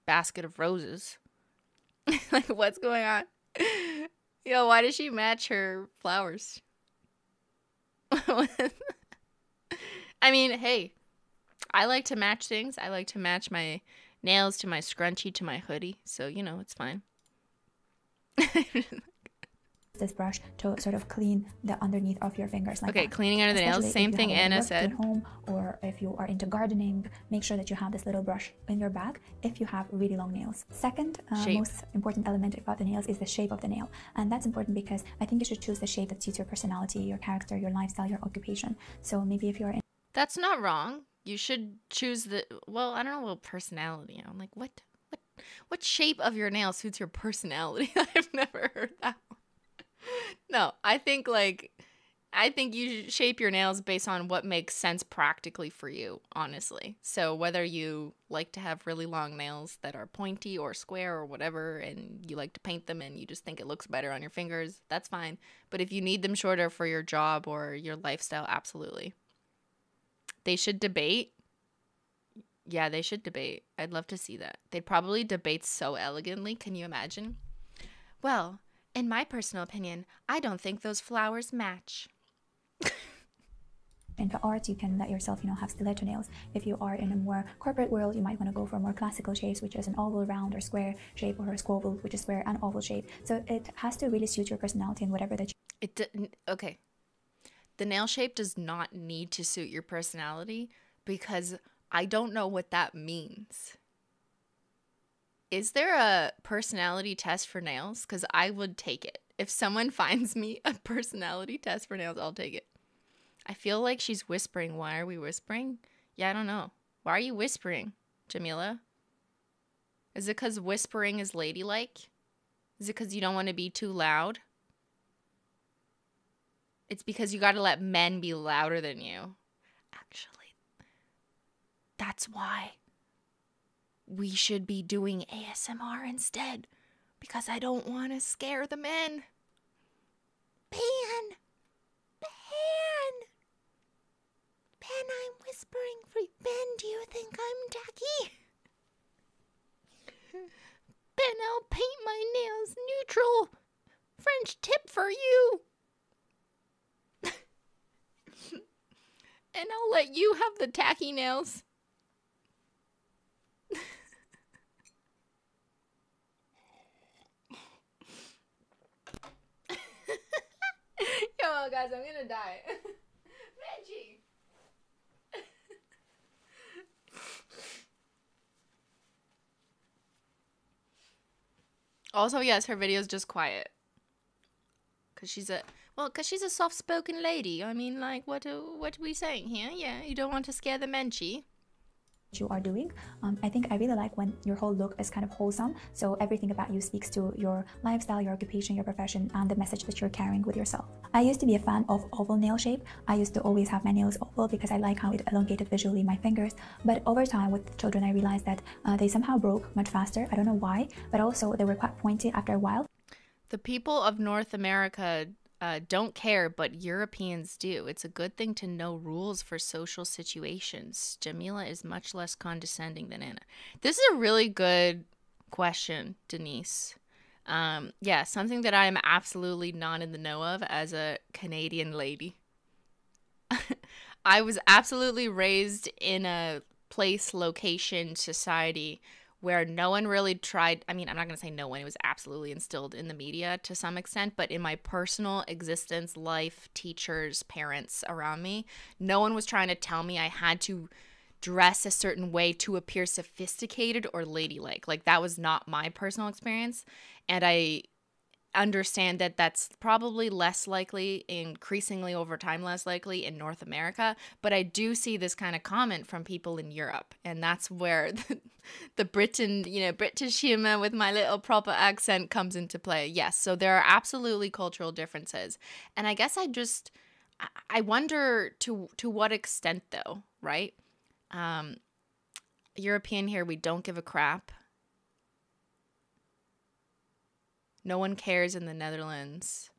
basket of roses. like, what's going on? Yo, why does she match her flowers? I mean, hey, I like to match things. I like to match my nails to my scrunchie to my hoodie. So, you know, it's fine. This brush to sort of clean the underneath of your fingers. Like Okay, that. cleaning under the nails, Especially if same thing Anna said. home, or if you are into gardening, make sure that you have this little brush in your bag if you have really long nails. Second, uh, most important element about the nails is the shape of the nail, and that's important because I think you should choose the shape that suits your personality, your character, your lifestyle, your occupation. So maybe if you're in That's not wrong. You should choose the well, I don't know about personality. I'm like, what what what shape of your nail suits your personality? I've never heard that one. No, I think like I think you shape your nails based on what makes sense practically for you, honestly. So whether you like to have really long nails that are pointy or square or whatever and you like to paint them and you just think it looks better on your fingers, that's fine. But if you need them shorter for your job or your lifestyle, absolutely. They should debate. Yeah, they should debate. I'd love to see that. They'd probably debate so elegantly. Can you imagine? Well, in my personal opinion, I don't think those flowers match. into art, you can let yourself, you know, have stiletto nails. If you are in a more corporate world, you might want to go for more classical shapes, which is an oval, round, or square shape, or a squoval, which is square and oval shape. So it has to really suit your personality and whatever that It d- okay. The nail shape does not need to suit your personality because I don't know what that means. Is there a personality test for nails? Because I would take it. If someone finds me a personality test for nails, I'll take it. I feel like she's whispering. Why are we whispering? Yeah, I don't know. Why are you whispering, Jamila? Is it because whispering is ladylike? Is it because you don't want to be too loud? It's because you got to let men be louder than you. Actually, that's why we should be doing ASMR instead. Because I don't want to scare the men. Ben! Ben! Ben, I'm whispering for you. Ben, do you think I'm tacky? Ben, I'll paint my nails neutral. French tip for you. and I'll let you have the tacky nails. Guys, I'm gonna die. Reggie. also, yes, her video's just quiet. Cause she's a well, cause she's a soft-spoken lady. I mean, like, what what are we saying here? Yeah, you don't want to scare the menchie you are doing. Um, I think I really like when your whole look is kind of wholesome. So everything about you speaks to your lifestyle, your occupation, your profession, and the message that you're carrying with yourself. I used to be a fan of oval nail shape. I used to always have my nails oval because I like how it elongated visually my fingers. But over time with children, I realized that uh, they somehow broke much faster. I don't know why, but also they were quite pointy after a while. The people of North America uh, don't care, but Europeans do. It's a good thing to know rules for social situations. Jamila is much less condescending than Anna. This is a really good question, Denise. Um, yeah, something that I am absolutely not in the know of as a Canadian lady. I was absolutely raised in a place, location, society where no one really tried i mean i'm not going to say no one it was absolutely instilled in the media to some extent but in my personal existence life teachers parents around me no one was trying to tell me i had to dress a certain way to appear sophisticated or ladylike. Like that was not my personal experience. And i understand that that's probably less likely, increasingly over time less likely in North America. But I do see this kind of comment from people in Europe, and that's where the, the Britain, you know, British humor with my little proper accent comes into play. Yes, so there are absolutely cultural differences, and I guess I just I wonder to to what extent though, right? Um, European here, we don't give a crap No one cares in the Netherlands.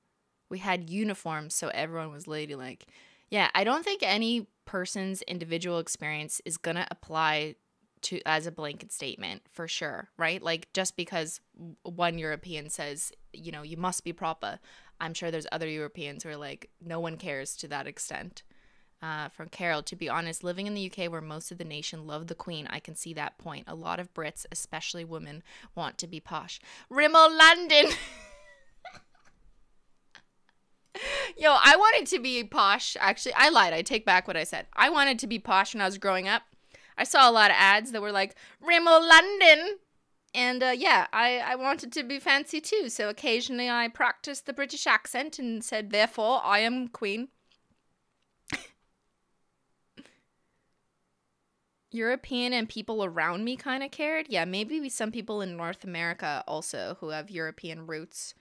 We had uniforms, so everyone was ladylike. Yeah, I don't think any person's individual experience is going to apply to as a blanket statement for sure, right? Like just because one European says, you know, you must be proper, I'm sure there's other Europeans who are like, no one cares to that extent. Uh, from Carol, to be honest, living in the UK where most of the nation love the Queen, I can see that point. A lot of Brits, especially women, want to be posh. Rimmel London! Yo, I wanted to be posh. Actually, I lied. I take back what I said. I wanted to be posh when I was growing up. I saw a lot of ads that were like, Rimmel London! And uh, yeah, I, I wanted to be fancy too. So occasionally I practiced the British accent and said, therefore, I am Queen. European and people around me kind of cared. Yeah, maybe some people in North America also who have European roots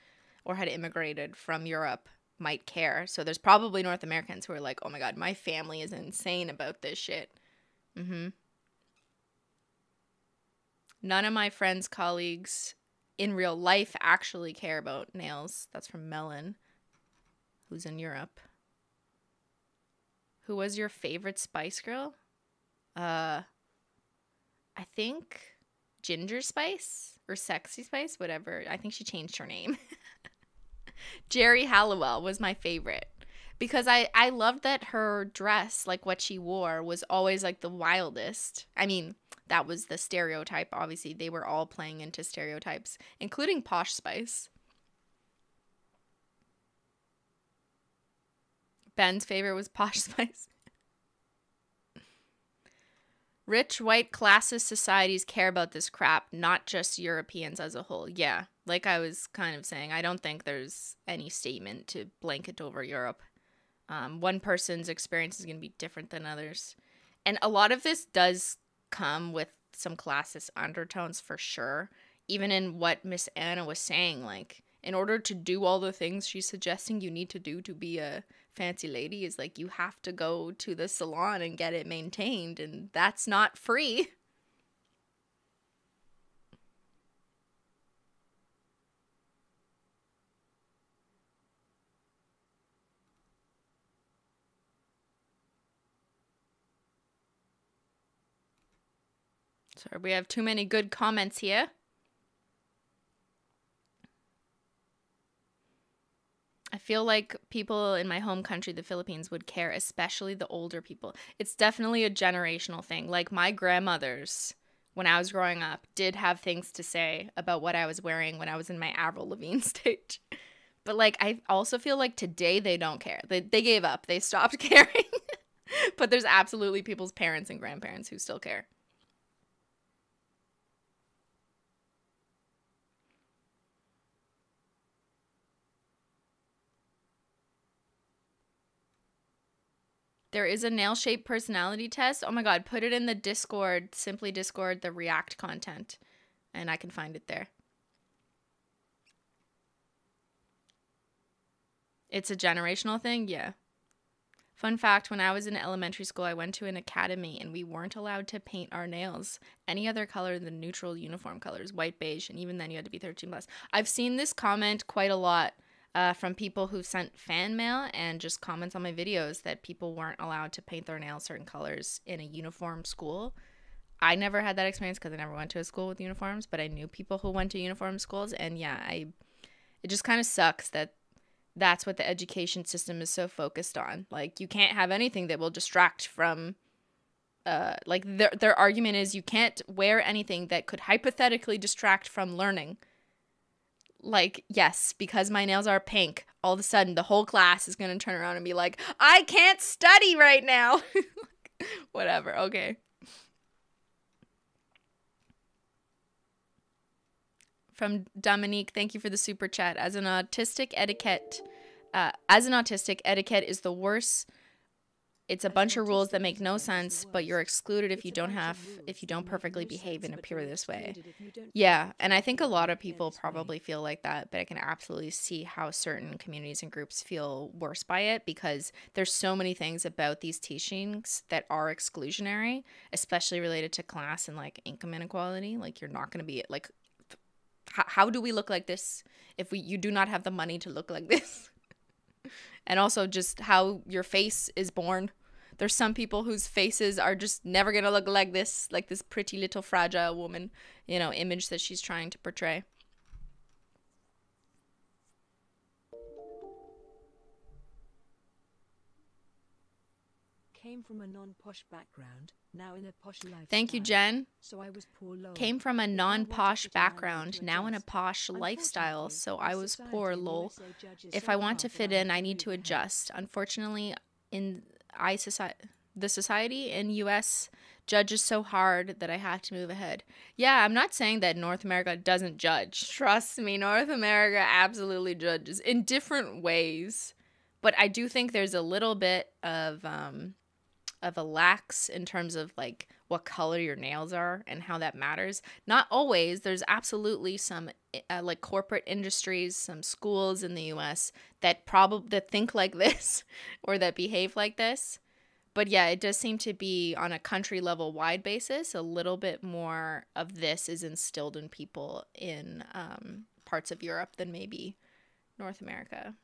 or had immigrated from Europe might care. So there's probably North Americans who are like, "Oh my god, my family is insane about this shit." Mm hmm. None of my friends, colleagues in real life actually care about nails. That's from Melon, who's in Europe. Who was your favorite Spice Girl? Uh I think Ginger Spice or Sexy Spice, whatever. I think she changed her name. Geri Halliwell was my favorite because I I loved that her dress, like what she wore, was always like the wildest. I mean, that was the stereotype. Obviously, they were all playing into stereotypes, including Posh Spice. Ben's favorite was Posh Spice. Rich white classist societies care about this crap, not just Europeans as a whole. Yeah, like I was kind of saying, I don't think there's any statement to blanket over Europe. Um, one person's experience is going to be different than others. And a lot of this does come with some classist undertones for sure. Even in what Miss Anna was saying, like, in order to do all the things she's suggesting you need to do to be a fancy lady is like you have to go to the salon and get it maintained and that's not free. Sorry, we have too many good comments here. I feel like people in my home country, the Philippines, would care, especially the older people. It's definitely a generational thing. Like my grandmothers, when I was growing up, did have things to say about what I was wearing when I was in my Avril Lavigne stage. But like I also feel like today they don't care. They they gave up. They stopped caring. but there's absolutely people's parents and grandparents who still care. There is a nail shape personality test. Oh my god, put it in the Discord, simply Discord, the React content, and I can find it there. It's a generational thing? Yeah. Fun fact when I was in elementary school, I went to an academy and we weren't allowed to paint our nails any other color than neutral uniform colors, white, beige, and even then you had to be 13 plus. I've seen this comment quite a lot uh, from people who sent fan mail and just comments on my videos that people weren't allowed to paint their nails certain colors in a uniform school. I never had that experience because I never went to a school with uniforms, but I knew people who went to uniform schools, and yeah, I it just kind of sucks that that's what the education system is so focused on. Like you can't have anything that will distract from uh like their their argument is you can't wear anything that could hypothetically distract from learning. Like, yes, because my nails are pink, all of a sudden the whole class is going to turn around and be like, "I can't study right now." Whatever. Okay. from Dominique. Thank you for the super chat. As an autistic etiquette, uh, as an autistic, etiquette is the worst. It's a bunch of rules that make no sense, but you're excluded if you don't have if you don't perfectly behave and appear this way. Yeah, and I think a lot of people probably feel like that, but I can absolutely see how certain communities and groups feel worse by it because there's so many things about these teachings that are exclusionary, especially related to class and like income inequality. Like you're not going to be like how, how do we look like this if we you do not have the money to look like this and also just how your face is born. There's some people whose faces are just never gonna look like this like this pretty little fragile woman you know image that she's trying to portray Came from a non-posh background, now in a posh lifestyle. thank you jen So I was poor lol. came from a If I wanted non-posh to turn around background now in a posh lifestyle so i was poor lol if I want to fit in, I need to adjust. Unfortunately, in I society, the society in U.S. judges so hard that I have to move ahead. Yeah, I'm not saying that North America doesn't judge. Trust me, North America absolutely judges in different ways. But I do think there's a little bit of um, of a lax in terms of like what color your nails are and how that matters. Not always. There's absolutely some uh, like corporate industries, some schools in the U.S. that probably that think like this or that behave like this. But yeah, it does seem to be on a country level wide basis. A little bit more of this is instilled in people in um, parts of Europe than maybe North America.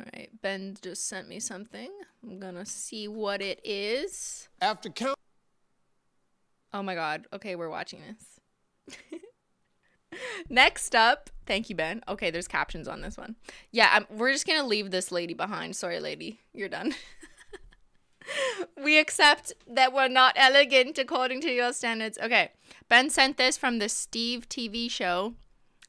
All right, Ben just sent me something. I'm gonna see what it is. After count. Oh my god. Okay, we're watching this. Next up, thank you, Ben. Okay, there's captions on this one. Yeah, I'm, we're just gonna leave this lady behind. Sorry, lady, you're done. we accept that we're not elegant according to your standards. Okay, Ben sent this from the Steve TV show,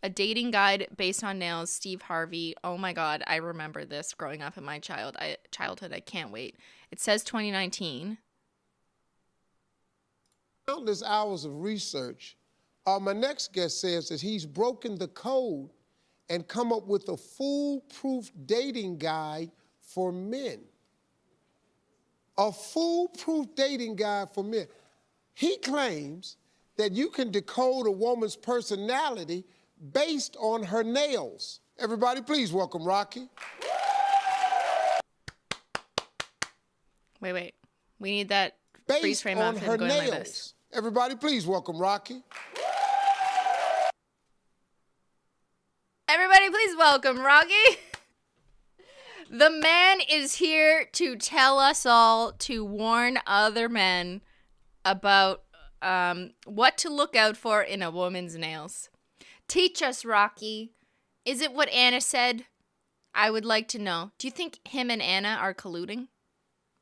a dating guide based on nails. Steve Harvey. Oh my God, I remember this growing up in my child I, childhood. I can't wait. It says 2019. countless hours of research, uh, my next guest says that he's broken the code and come up with a foolproof dating guide for men. A foolproof dating guide for men. He claims that you can decode a woman's personality based on her nails. Everybody, please welcome Rocky. Wait, wait. We need that freeze frame on of her him going like this. nails. Everybody, please welcome Rocky. Everybody, please welcome Rocky. The man is here to tell us all to warn other men about um, what to look out for in a woman's nails. Teach us, Rocky. Is it what Anna said? I would like to know. Do you think him and Anna are colluding?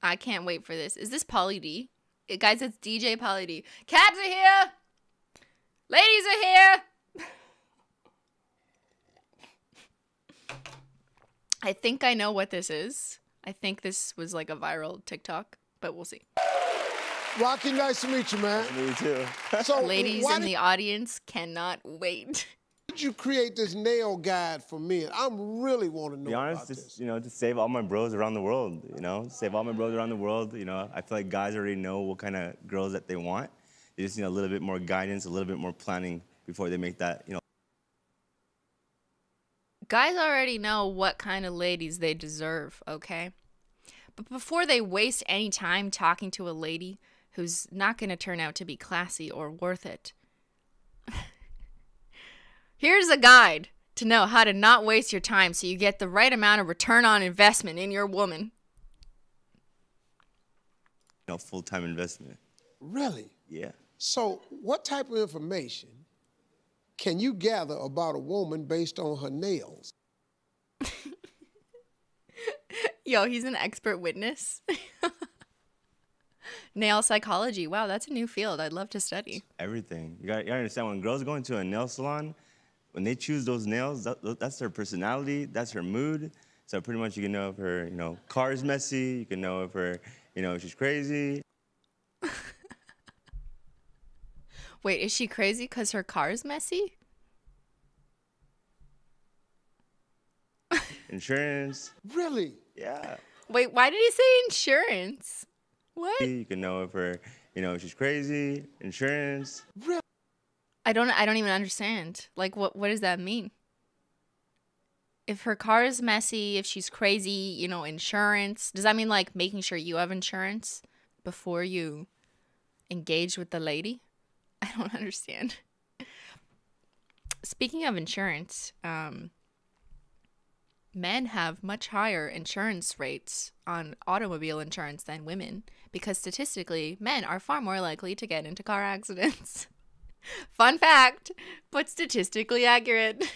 I can't wait for this. Is this Pauly D? Uh, guys, it's DJ Pauly D. Cabs are here. Ladies are here. I think I know what this is. I think this was like a viral TikTok, but we'll see. Rocky, nice to meet you, man. Me too. So, Ladies why in did the audience cannot wait. you create this nail guide for men? I'm really want to know be honest, about just this. you know, to save all my bros around the world. You know, save all my bros around the world. You know, I feel like guys already know what kind of girls that they want. They just need a little bit more guidance, a little bit more planning before they make that. You know, Guys already know what kind of ladies they deserve, okay? But before they waste any time talking to a lady who's not going to turn out to be classy or worth it, here's a guide to know how to not waste your time so you get the right amount of return on investment in your woman. you full-time investment. Really? Yeah. So, what type of information can you gather about a woman based on her nails? Yo, he's an expert witness. Nail psychology. Wow, that's a new field I'd love to study. Everything. You got to understand when girls go into a nail salon, when they choose those nails, that, that's their personality, that's her mood. So pretty much you can know if her, you know, car is messy. You can know if her, you know, if she's crazy. Wait, is she crazy because her car is messy? Insurance. Really? Yeah. Wait, why did he say insurance? What? You can know if her, you know, if she's crazy. Insurance. I don't I don't even understand. Like what what does that mean? If her car is messy, if she's crazy, you know, insurance. Does that mean like making sure you have insurance before you engage with the lady? I don't understand. Speaking of insurance, um men have much higher insurance rates on automobile insurance than women because statistically, men are far more likely to get into car accidents. Fun fact, but statistically accurate.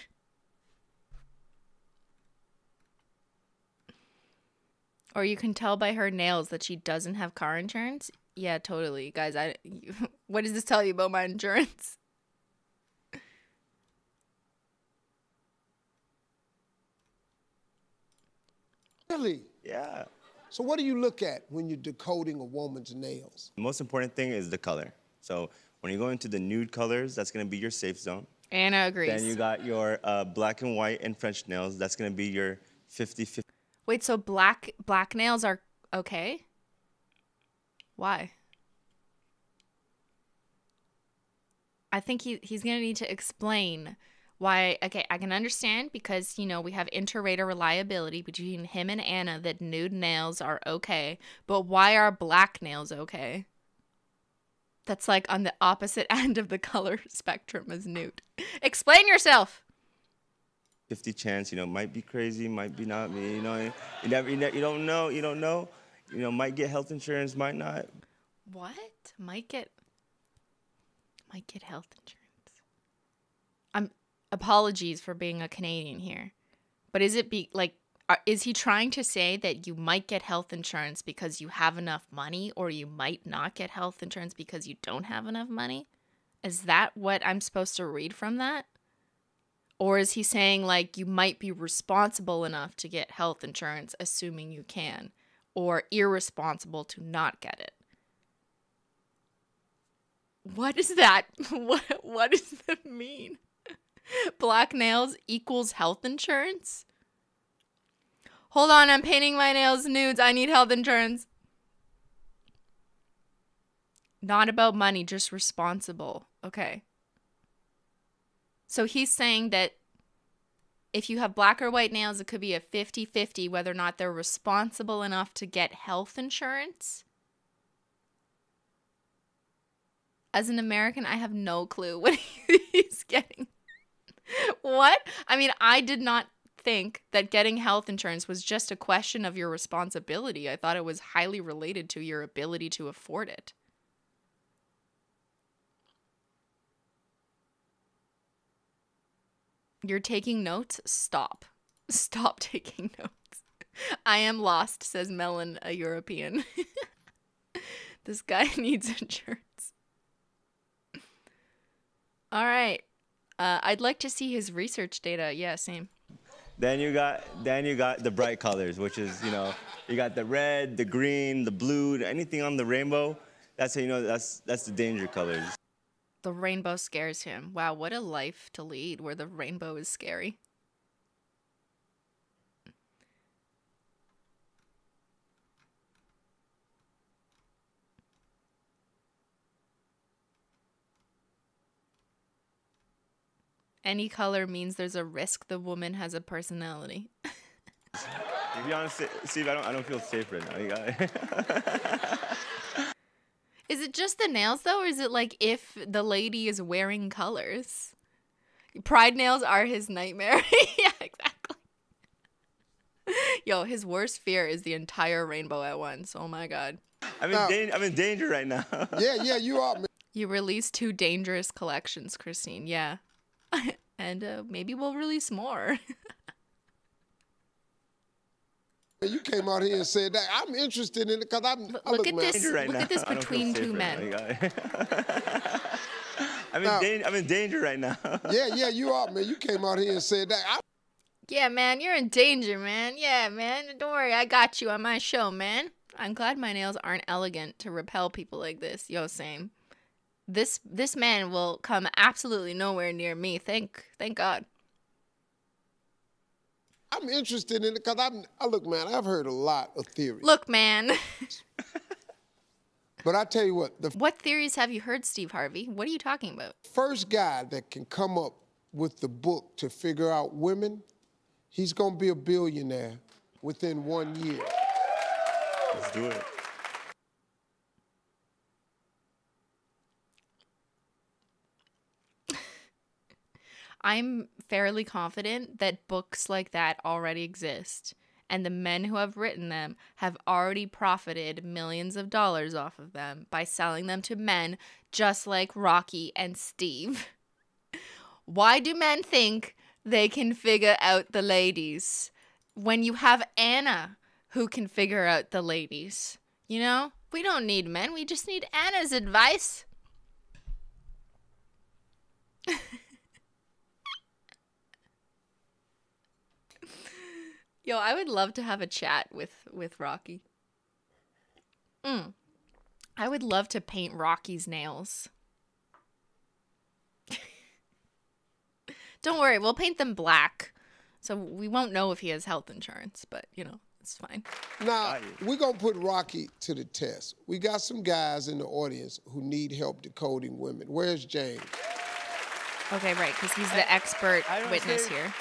Or you can tell by her nails that she doesn't have car insurance. Yeah, totally. Guys, I what does this tell you about my insurance? Really? Yeah. So, what do you look at when you're decoding a woman's nails? The most important thing is the color. So when you go into the nude colors, that's gonna be your safe zone. Anna agrees. Then you got your uh, black and white and French nails. That's gonna be your 50-50. Wait, so black black nails are okay? Why? I think he he's gonna need to explain why. Okay, I can understand because you know we have interrater reliability between him and Anna that nude nails are okay, but why are black nails okay? That's like on the opposite end of the color spectrum as nude. Explain yourself. 50 chance, you know, might be crazy, might be not me, you know, you never, you, ne- you don't know, you don't know, you know, might get health insurance, might not. What? Might get might get health insurance. I'm apologies for being a Canadian here. But is it be like are, is he trying to say that you might get health insurance because you have enough money or you might not get health insurance because you don't have enough money? Is that what I'm supposed to read from that? Or is he saying like you might be responsible enough to get health insurance assuming you can or irresponsible to not get it? What is that? What what does that mean? Black nails equals health insurance? Hold on, I'm painting my nails nudes. I need health insurance. Not about money, just responsible. Okay. So he's saying that if you have black or white nails, it could be a 50 50 whether or not they're responsible enough to get health insurance. As an American, I have no clue what he's getting. What? I mean, I did not think that getting health insurance was just a question of your responsibility. I thought it was highly related to your ability to afford it. You're taking notes? Stop. Stop taking notes. I am lost, says Melon, a European. This guy needs insurance. All right. Uh, I'd like to see his research data. Yeah, same. Then you got then you got the bright colors, which is you know you got the red, the green, the blue, anything on the rainbow. That's how you know that's that's the danger colors. The rainbow scares him. Wow, what a life to lead where the rainbow is scary. Any color means there's a risk the woman has a personality. To be honest, Steve, I don't I don't feel safe right now. You got Is it just the nails though, or is it like if the lady is wearing colors? Pride nails are his nightmare. yeah, exactly. Yo, his worst fear is the entire rainbow at once. Oh my god. I'm in, Now- dan- I'm in danger right now. Yeah, yeah, you are. You released two dangerous collections, Cristine. Yeah. and uh, maybe we'll release more. You came out here and said that. I'm interested in it because I'm. Look- look look, at this. Right Look now. at this I don't between two men. You I'm in Now- danger. I'm in danger right now. Yeah, yeah, you are, man. You came out here and said that. I'm yeah, man, you're in danger, man. Yeah, man. Don't worry, I got you on my show, man. I'm glad my nails aren't elegant to repel people like this. Yo, same. This this man will come absolutely nowhere near me. Thank thank God. I'm interested in it because I'm. I look, man. I've heard a lot of theories, Look, man. but I tell you what, the what theories have you heard, Steve Harvey? What are you talking about? first guy that can come up with the book to figure out women, he's gonna be a billionaire within one year. Let's do it. I'm fairly confident that books like that already exist, and the men who have written them have already profited millions of dollars off of them by selling them to men just like Rocky and Steve. Why do men think they can figure out the ladies when you have Anna who can figure out the ladies? You know, we don't need men, we just need Anna's advice. Yo, I would love to have a chat with with Rocky. Mm. I would love to paint Rocky's nails. Don't worry, we'll paint them black. So we won't know if he has health insurance, but you know, it's fine. Now we're gonna put Rocky to the test. We got some guys in the audience who need help decoding women. Where's James? Okay, right, because he's the expert I witness say- here.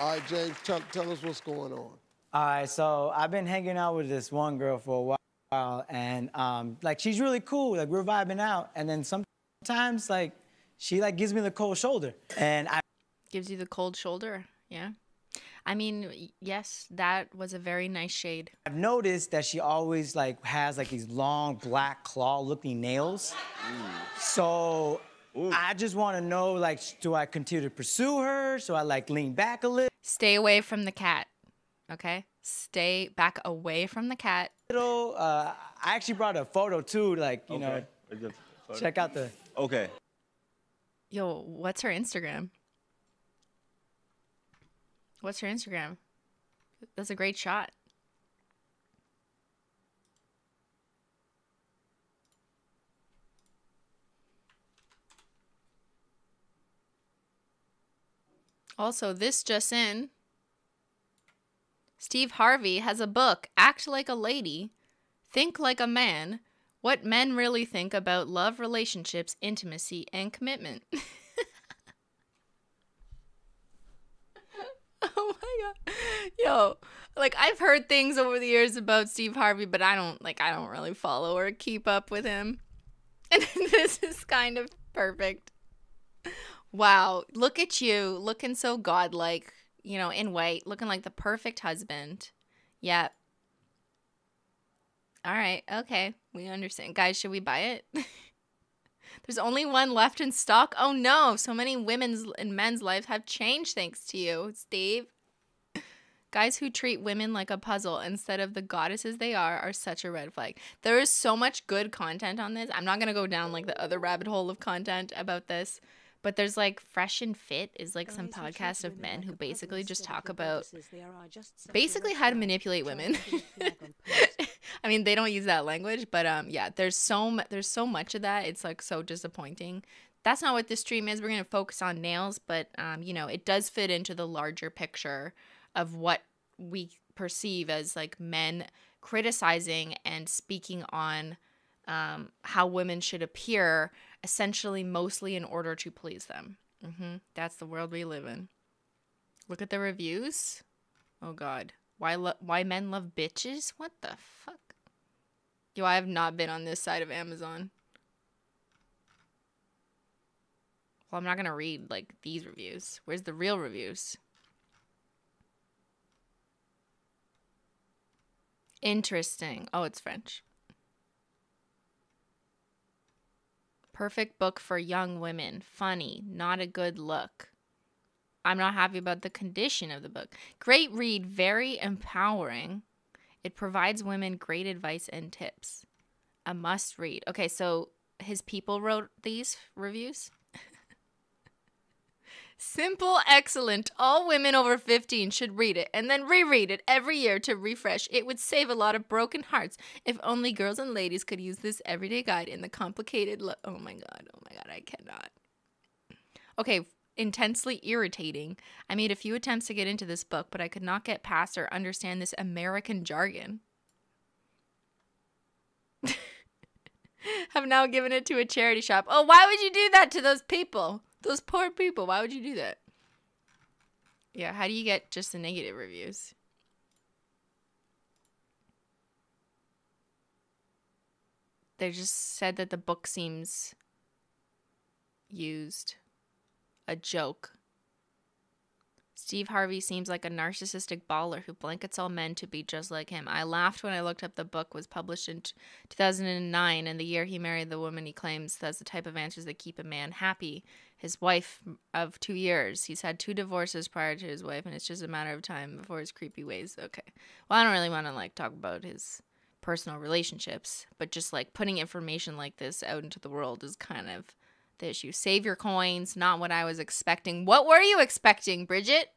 All right, James, tell, tell us what's going on. All right, so I've been hanging out with this one girl for a while, and um, like she's really cool. Like we're vibing out, and then sometimes like she like gives me the cold shoulder, and I Gives you the cold shoulder. Yeah. I mean, yes, that was a very nice shade. I've noticed that she always like has like these long black claw-looking nails. So I just want to know like, do I continue to pursue her? So I like lean back a little. Stay away from the cat. Okay? Stay back away from the cat. Uh, I actually brought a photo too, like you know, Okay. Where's the photo? check out the. Okay. Yo, what's her Instagram? What's her Instagram? That's a great shot. Also, this just in. Steve Harvey has a book, Act Like a Lady, Think Like a Man What Men Really Think About Love, Relationships, Intimacy, and Commitment. oh my god. Yo, like I've heard things over the years about Steve Harvey, but I don't like I don't really follow or keep up with him. And this is kind of perfect. Wow, look at you, looking so godlike, you know, in white, looking like the perfect husband. Yep. All right, okay, we understand. Guys, should we buy it? There's only one left in stock. Oh no, so many women's and men's lives have changed thanks to you, Steve. Guys who treat women like a puzzle instead of the goddesses they are are such a red flag. There is so much good content on this. I'm not going to go down like the other rabbit hole of content about this, but there's like Fresh and Fit is like some Guys who treat podcast of men who basically just talk about goddesses they are are just such a basically how to manipulate women. to put a flag on post. I mean, they don't use that language, but um, yeah, there's so there's so much of that. It's like so disappointing. That's not what this stream is. We're gonna focus on nails, but um, you know, it does fit into the larger picture of what we perceive as like men criticizing and speaking on um, how women should appear, essentially, mostly in order to please them. hmm That's the world we live in. Look at the reviews. Oh God, why lo- why men love bitches? What the fuck? Yo, I have not been on this side of Amazon. Well, I'm not gonna read like these reviews. Where's the real reviews? Interesting. Oh, it's French. Perfect book for young women. Funny, not a good look. I'm not happy about the condition of the book. Great read, very empowering. It provides women great advice and tips. A must read. Okay, so his people wrote these reviews. Simple, excellent. All women over 15 should read it and then reread it every year to refresh. It would save a lot of broken hearts if only girls and ladies could use this everyday guide in the complicated. Oh my god, oh my god, I cannot. Okay, intensely irritating. I made a few attempts to get into this book, but I could not get past or understand this American jargon. I have now given it to a charity shop. Oh, why would you do that to those people? Those poor people. Why would you do that? Yeah, how do you get just the negative reviews? They just said that the book seems used. A joke. Steve Harvey seems like a narcissistic baller who blankets all men to be just like him. I laughed when I looked up the book was published in 2009 and the year he married the woman he claims that's the type of answers that keep a man happy. His wife of 2 years. He's had two divorces prior to his wife and it's just a matter of time before his creepy ways. Okay. Well, I don't really want to like talk about his personal relationships, but just like putting information like this out into the world is kind of the issue. Save your coins, not what I was expecting. What were you expecting, Bridget?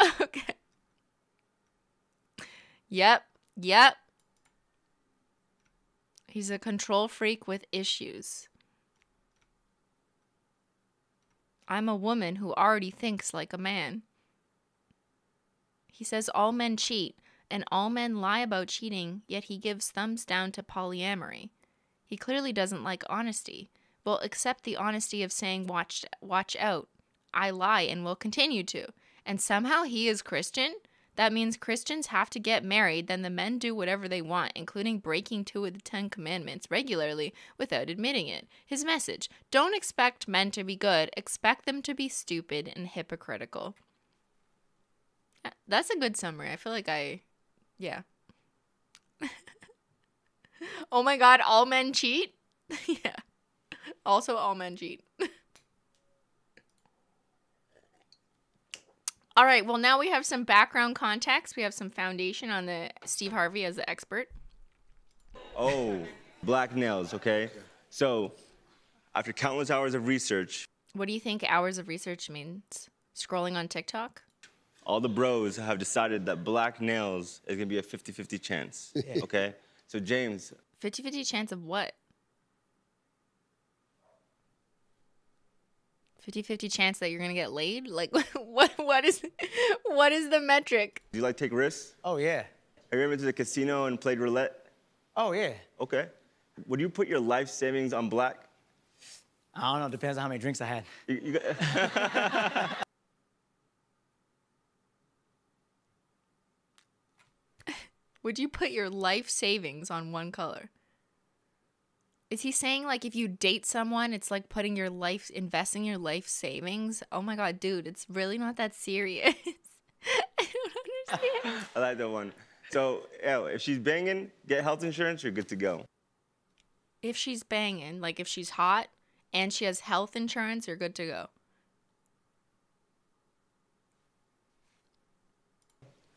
okay. Yep. Yep. He's a control freak with issues. I'm a woman who already thinks like a man. He says all men cheat and all men lie about cheating, yet he gives thumbs down to polyamory. He clearly doesn't like honesty. Well, accept the honesty of saying watch watch out. I lie and will continue to. And somehow he is Christian? That means Christians have to get married, then the men do whatever they want, including breaking two of the Ten Commandments regularly without admitting it. His message don't expect men to be good, expect them to be stupid and hypocritical. Uh, That's a good summary. I feel like I. Yeah. oh my god, all men cheat? yeah. Also, all men cheat. All right, well, now we have some background context. We have some foundation on the Steve Harvey as the expert. Oh, black nails, okay? So, after countless hours of research, What do you think hours of research means? Scrolling on TikTok? all the bros have decided that black nails is gonna be a 50 50 chance, okay? So, James, 50 50 chance of what? 50 50 chance that you're going to get laid? Like what what is what is the metric? do you like take risks? Oh yeah. Have you ever been to the casino and played roulette? Oh yeah. Okay. Would you put your life savings on black? I don't know. Depends on how many drinks I had. You, you got- Would you put your life savings on one color? Is he saying like if you date someone, it's like putting your life, investing your life savings? Oh my god, dude, it's really not that serious. I don't understand. I like that one. So, yeah, if she's banging, get health insurance, you're good to go. if she's banging, like if she's hot and she has health insurance, you're good to go.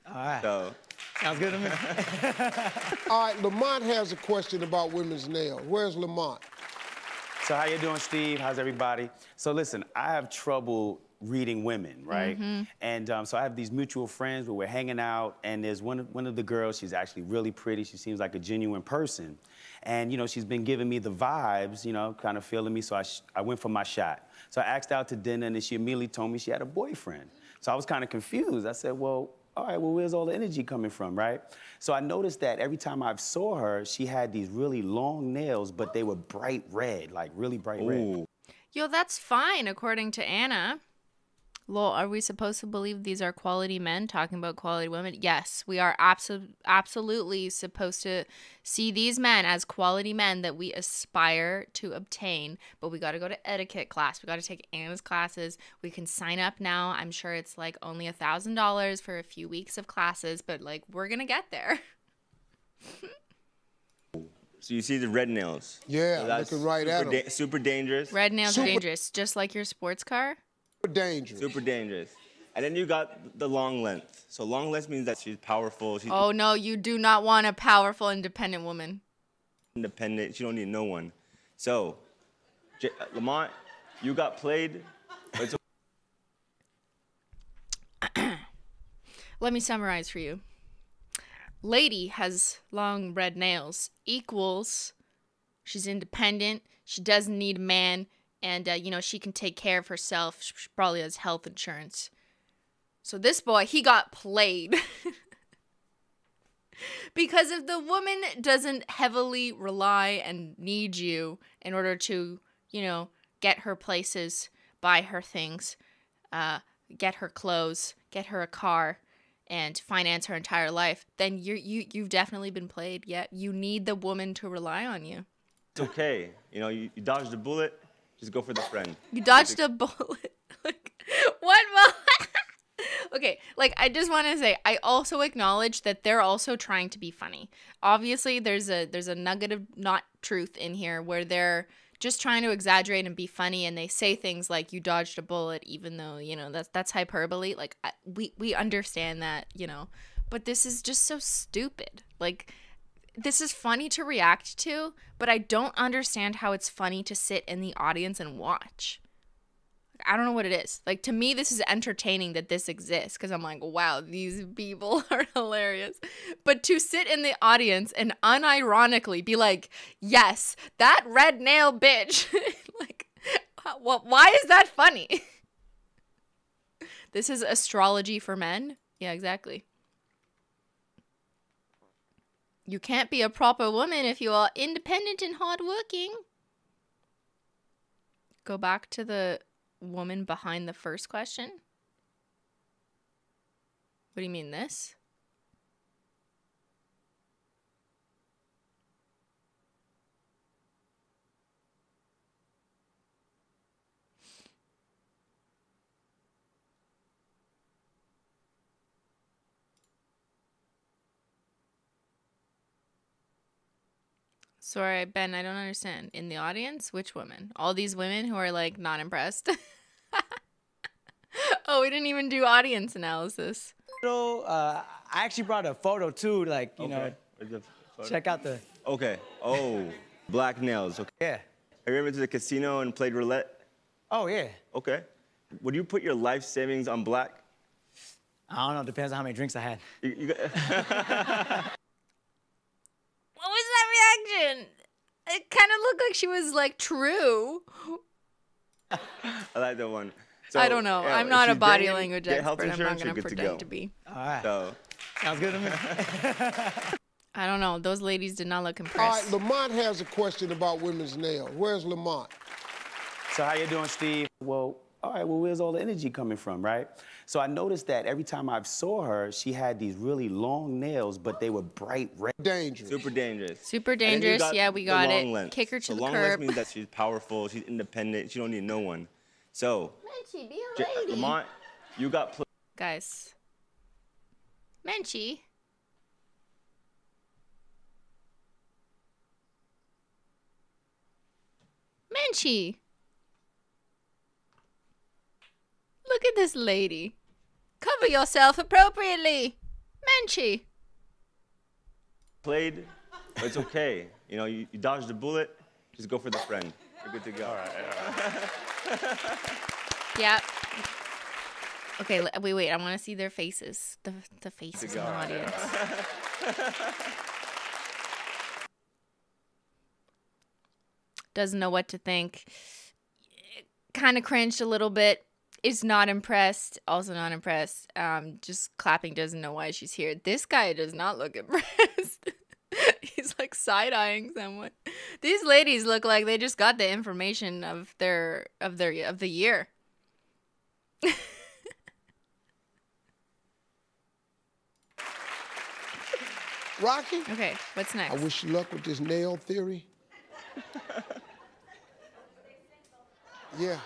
All right. So Sounds good to me. All right, Lamont has a question about women's nails. Where's Lamont? So how you doing, Steve? How's everybody? So listen, I have trouble reading women, right? And um, so I have these mutual friends where we're hanging out, and there's one of, one of the girls. She's actually really pretty. She seems like a genuine person, and you know she's been giving me the vibes, you know, kind of feeling me. So I sh- I went for my shot. So I asked out to dinner, and then she immediately told me she had a boyfriend. So I was kind of confused. I said, well. All right, well, where's all the energy coming from, right? So I noticed that every time I saw her, she had these really long nails, but they were bright red, like really bright red. ooh, Yo, that's fine, according to Anna. Lol, are we supposed to believe these are quality men talking about quality women? Yes, we are abso- absolutely supposed to see these men as quality men that we aspire to obtain. But we got to go to etiquette class. We got to take Anna's classes. We can sign up now. I'm sure it's like only a thousand dollars for a few weeks of classes, but like we're gonna get there. so you see the red nails. Yeah, So that's looking right super at 'em. da- super dangerous. Red nails are Super- dangerous, just like your sports car. Super dangerous. Super dangerous. And then you got the long length. So long length means that she's powerful. She's Oh no, you do not want a powerful, independent woman. independent. She don't need no one. So, J- Lamont, you got played. but it's Let me summarize for you. Lady has long red nails equals she's independent, she doesn't need a man, and uh, you know she can take care of herself. She probably has health insurance. So this boy, he got played. because if the woman doesn't heavily rely and need you in order to, you know, get her places, buy her things, uh, get her clothes, get her a car, and finance her entire life, then you you you've definitely been played. Yeah, you need the woman to rely on you. It's okay. You know, you, you dodged a bullet. Just go for the friend. You dodged a bullet. like what? okay, like I just want to say, I also acknowledge that they're also trying to be funny. Obviously, there's a there's a nugget of not truth in here where they're just trying to exaggerate and be funny, and they say things like "you dodged a bullet," even though you know that's that's hyperbole. Like I, we we understand that, you know, but this is just so stupid. Like this is funny to react to, but I don't understand how it's funny to sit in the audience and watch. I don't know what it is. Like to me, this is entertaining that this exists because I'm like, wow, these people are hilarious. But to sit in the audience and unironically be like, yes, that red nail bitch, like, what? Why is that funny? this is astrology for men. Yeah, exactly. You can't be a proper woman if you are independent and hardworking. Go back to the woman behind the first question. What do you mean, this? Sorry, Ben, I don't understand. In the audience, which women? All these women who are like not impressed. oh, we didn't even do audience analysis. photo, uh, I actually brought a photo too, like, you know, Where's the photo? check out the, Okay. Oh, black nails. Okay. yeah. Have you ever been to the casino and played roulette? Oh, yeah. Okay. Would you put your life savings on black? I don't know, depends on how many drinks I had. You, you got, What was reaction? It kind of looked like she was like true. I like that one. So, I don't know. yeah, I'm not a body banging, language get health expert. I'm not going to good pretend to to be. All right. So, Sounds good to me. I don't know. Those ladies did not look impressed. right, Lamont has a question about women's nails. Where's Lamont? So how you doing, Steve? Well, all right, well, where's all the energy coming from, right? So I noticed that every time I saw her, she had these really long nails, but they were bright red. Dangerous. super dangerous. Super And then you dangerous. Yeah, we the got it. long length. Kick her to so the long curb. length means that she's powerful, she's independent, she don't need no one. So, J- uh, Lamont, you got pl- Guys. Menchie. Menchie. Look at this lady. Cover yourself appropriately. Frenchy. Played, but it's okay. You know, you, you dodged a bullet, just go for the friend. You're good to go. All right. Yeah. Okay, wait, wait. I want to see their faces. The the faces in the audience. Doesn't know what to think. Kind of cringed a little bit. Is not impressed. Also not impressed. Um, just clapping. Doesn't know why she's here. This guy does not look impressed. He's like side eyeing someone. These ladies look like they just got the information of their of their of the year. Rocky, Okay, what's next? I wish you luck with this nail theory. yeah.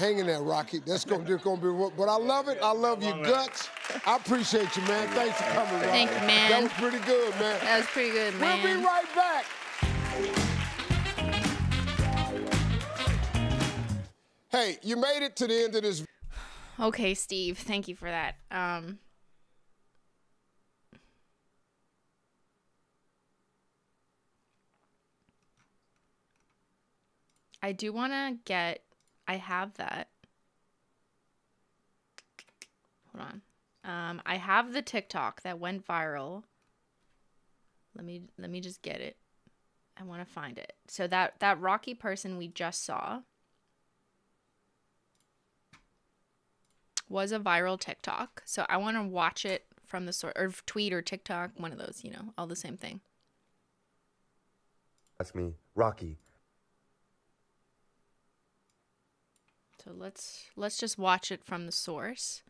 Hang in there, Rocky. That's gonna, that's gonna be what. But I love it. I love your guts. I appreciate you, man. Thanks for coming, Rocky. Thank you, man. That was pretty good, man. That was pretty good, man. We'll be right back. Hey, you made it to the end of this. Okay, Steve. Thank you for that. Um I do want to get I have that. Hold on. Um I have the TikTok that went viral. Let me let me just get it. I want to find it. So that that rocky person we just saw was a viral TikTok. So I want to watch it from the source or tweet or TikTok, one of those, you know, all the same thing. That's me, Rocky. So let's let's just watch it from the source.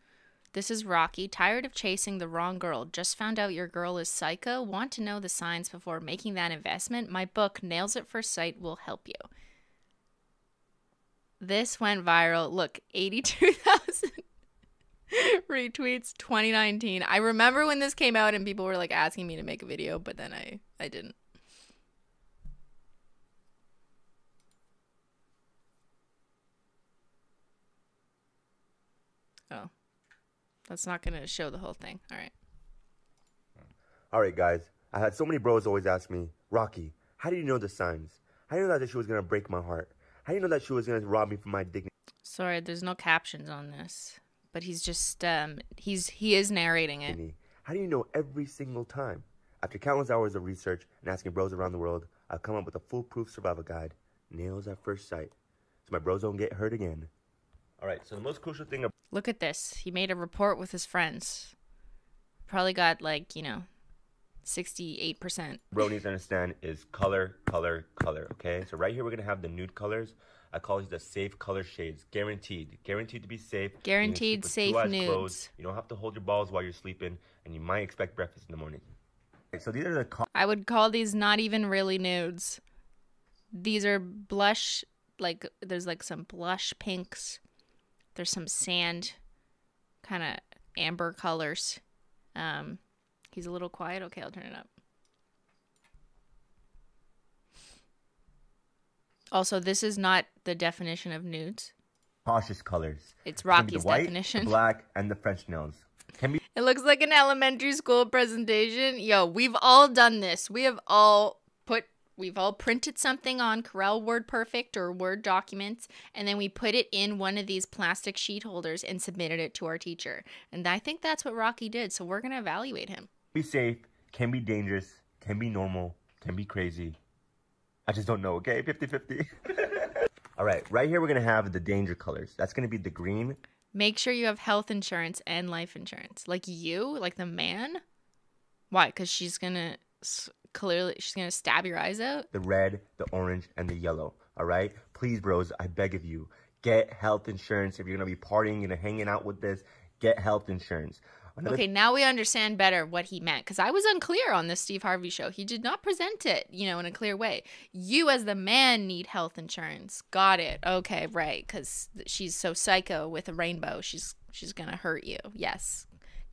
This is Rocky, tired of chasing the wrong girl. Just found out your girl is psycho. Want to know the signs before making that investment? My book Nails at First Sight will help you. This went viral. Look, 82,000 retweets 2019. I remember when this came out and people were like asking me to make a video, but then I I didn't. Oh. That's not going to show the whole thing. All right. All right, guys. I had so many bros always ask me, Rocky, how do you know the signs? How do you know that she was gonna break my heart? How do you know that she was gonna rob me from my dignity? Sorry, there's no captions on this. But he's just um he's he is narrating it. How do you know every single time? After countless hours of research and asking bros around the world, I've come up with a foolproof survival guide, Nails at First Sight, so my bros don't get hurt again. All right, so the most crucial thing Look at this. He made a report with his friends. Probably got like, you know, 68%. bro needs to understand is color, color, color. Okay, so right here we're gonna have the nude colors. I call these the safe color shades, guaranteed, guaranteed to be safe. Guaranteed safe nudes. closed. You don't have to hold your balls while you're sleeping, and you might expect breakfast in the morning. Okay, so these are the co- I would call these not even really nudes. These are blush like there's like some blush pinks. There's some sand kind of amber colors. Um he's a little quiet. Okay, I'll turn it up. Also, this is not the definition of nudes. cautious colors. It's It's gonna be Rocky's white, definition. black, and the French nails. Can be It looks like an elementary school presentation. Yo, we've all done this. We have all we've all printed something on Corel Word Perfect or Word documents and then we put it in one of these plastic sheet holders and submitted it to our teacher. And I think that's what Rocky did. So we're going to evaluate him. be safe, can be dangerous, can be normal, can be crazy. I just don't know, okay? 50 50. All right, right here we're gonna have the danger colors. That's gonna be the green, Make sure you have health insurance and life insurance. Like you, like the man. Why? Cuz she's going to clearly she's going to stab your eyes out. the red, the orange, and the yellow. All right? Please, bros, I beg of you, get health insurance. If you're gonna be partying and hanging out with this, get health insurance. Another Okay, now we understand better what he meant because I was unclear on this Steve Harvey show. He did not present it, you know, in a clear way. You, as the man, need health insurance. Got it. Okay, right. Because she's so psycho with a rainbow. She's she's gonna hurt you. Yes,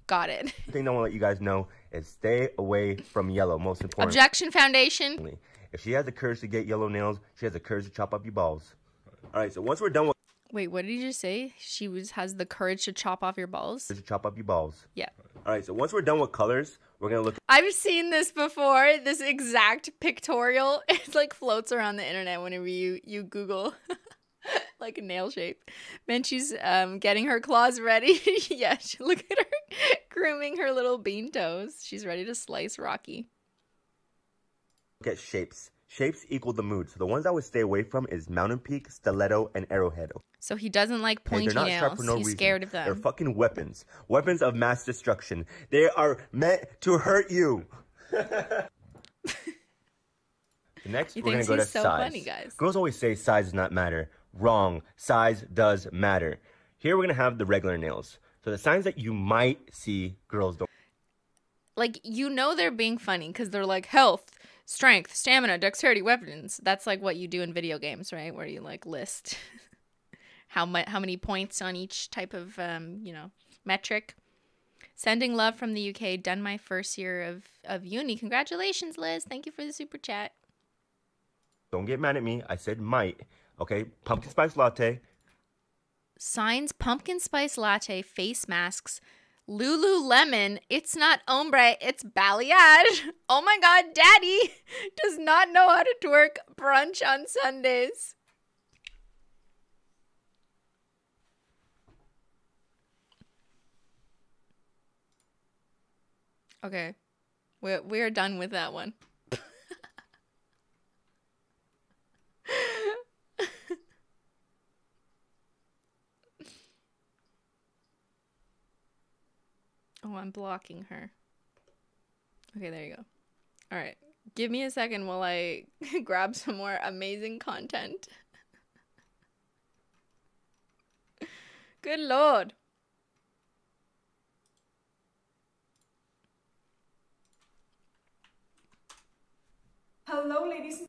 got it. The thing I want to let you guys know is stay away from yellow. Most important. Objection Foundation. if she has the courage to get yellow nails, she has the courage to chop up your balls. All right, so once we're done with Wait, what did you just say? She was has the courage to chop off your balls. to chop up your balls. Yeah. All right, so once we're done with colors, we're gonna look. I've seen this before. This exact pictorial. It's like floats around the internet whenever you you Google like a nail shape. Then she's um getting her claws ready. yeah, she, look at her grooming her little bean toes. She's ready to slice Rocky. Look at shapes. Shapes equal the mood. So the ones I would stay away from is Mountain Peak, Stiletto, and Arrowhead. So he doesn't like pointy nails. no He's reason. scared of them. They're fucking weapons. Weapons of mass destruction. They are meant to hurt you. Next, He we're gonna go to so size. funny, guys. Girls always say size does not matter. Wrong. Size does matter. Here we're gonna have the regular nails. So the signs that you might see girls don't. like you know they're being funny because they're like health, strength, stamina, dexterity, weapons. That's like what you do in video games, right? Where you like list how much how many points on each type of um, you know metric. Sending love from the UK. Done my first year of of uni. Congratulations, Liz. Thank you for the super chat. Don't get mad at me. I said might. Okay. Pumpkin spice latte. Signs: pumpkin spice latte, face masks. Lululemon, it's not ombre, it's balayage. Oh my god, daddy does not know how to twerk brunch on Sundays. Okay. We're we're done with that one. Oh, I'm blocking her. Okay, there you go. All right. Give me a second while I grab some more amazing content. Good lord. Hello, ladies.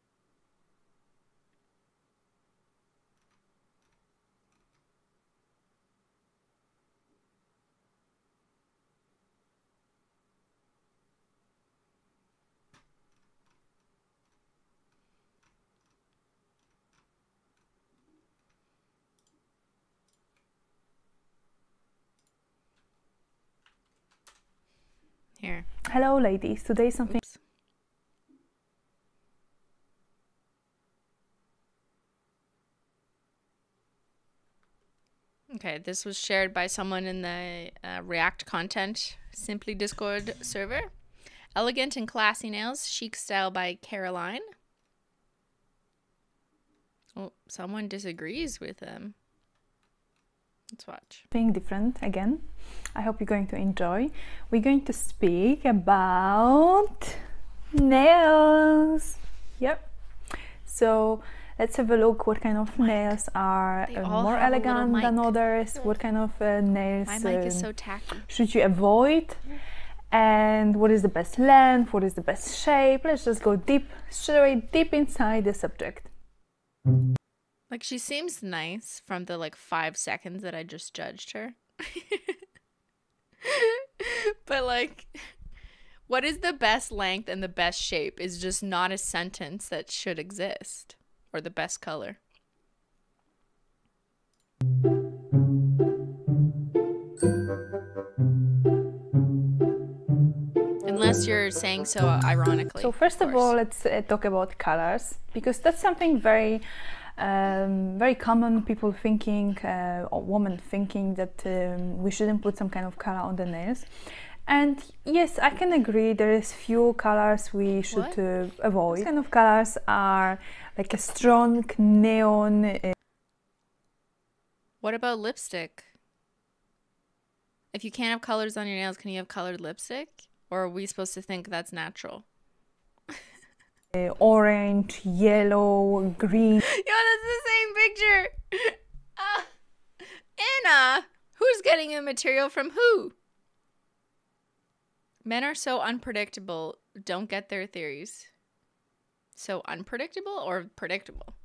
Here. Hello, ladies. Today something. Okay, this was shared by someone in the uh, React content Simply Discord server. Elegant and classy nails, chic style by Caroline. Oh, someone disagrees with them. Let's watch. something different again. I hope you're going to enjoy. We're going to speak about nails. Yep. So let's have a look what kind of nails are uh, more have a little elegant than others. What kind of uh, nails My mic is um, so tacky. should you avoid? And what is the best length? What is the best shape? Let's just go deep, straight deep inside the subject. Like she seems nice from the like five seconds that I just judged her. but like what is the best length and the best shape is just not a sentence that should exist. Or the best color. Unless you're saying so ironically. So first of course. all, let's uh, talk about colors because that's something very, um, very common. People thinking, uh, or women thinking that um, we shouldn't put some kind of color on the nails. And yes, I can agree. There is few colors we should uh, avoid. These kind of colors are like a strong neon. Uh, What about lipstick? If you can't have colors on your nails, can you have colored lipstick? Or are we supposed to think that's natural? Uh, orange, yellow, green. Yo, that's the same picture. Ah, Anna, who's getting the material from who? Men are so unpredictable. Don't get their theories. So unpredictable or predictable?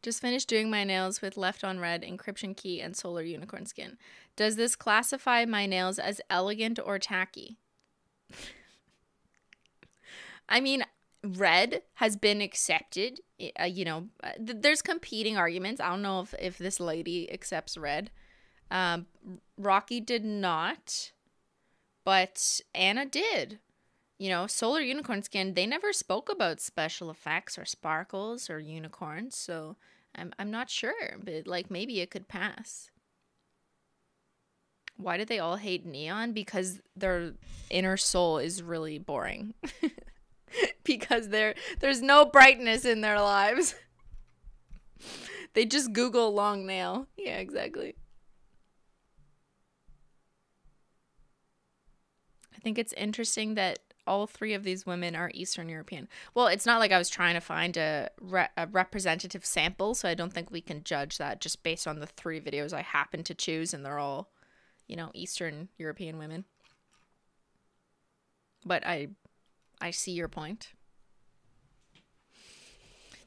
Just finished doing my nails with Left on Red, Encryption Key, and Solar Unicorn Skin. Does this classify my nails as elegant or tacky? I mean, red has been accepted. Uh, you know, uh, th- there's competing arguments. I don't know if, if this lady accepts red. Um, Rocky did not, but Anna did. You know, Solar Unicorn Skin, they never spoke about special effects or sparkles or unicorns, so I'm, I'm not sure, but like maybe it could pass. Why do they all hate neon? Because their inner soul is really boring. because there there's no brightness in their lives. they just Google long nail. Yeah, exactly. I think it's interesting that all three of these women are Eastern European. Well, it's not like I was trying to find a, re- a, representative sample, so I don't think we can judge that just based on the three videos I happen to choose, and they're all, you know, Eastern European women. But I, I see your point.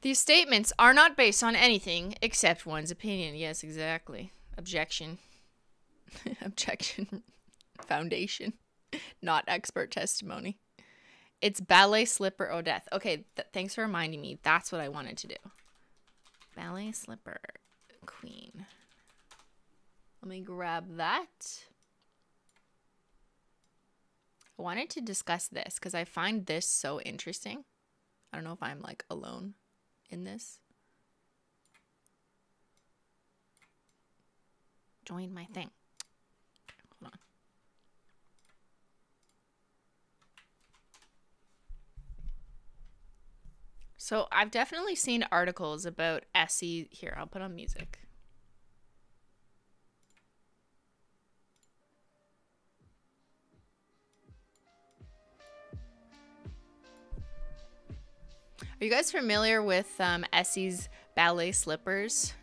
These statements are not based on anything except one's opinion. Yes, exactly. Objection. Objection. Foundation. Not expert testimony. It's ballet slipper or death. Okay, th- thanks for reminding me. That's what I wanted to do. Ballet slipper queen. Let me grab that. I wanted to discuss this because I find this so interesting. I don't know if I'm like alone in this. Join my thing. Hold on. So I've definitely seen articles about Essie. Here, I'll put on music. Are you guys familiar with um, Essie's ballet slippers?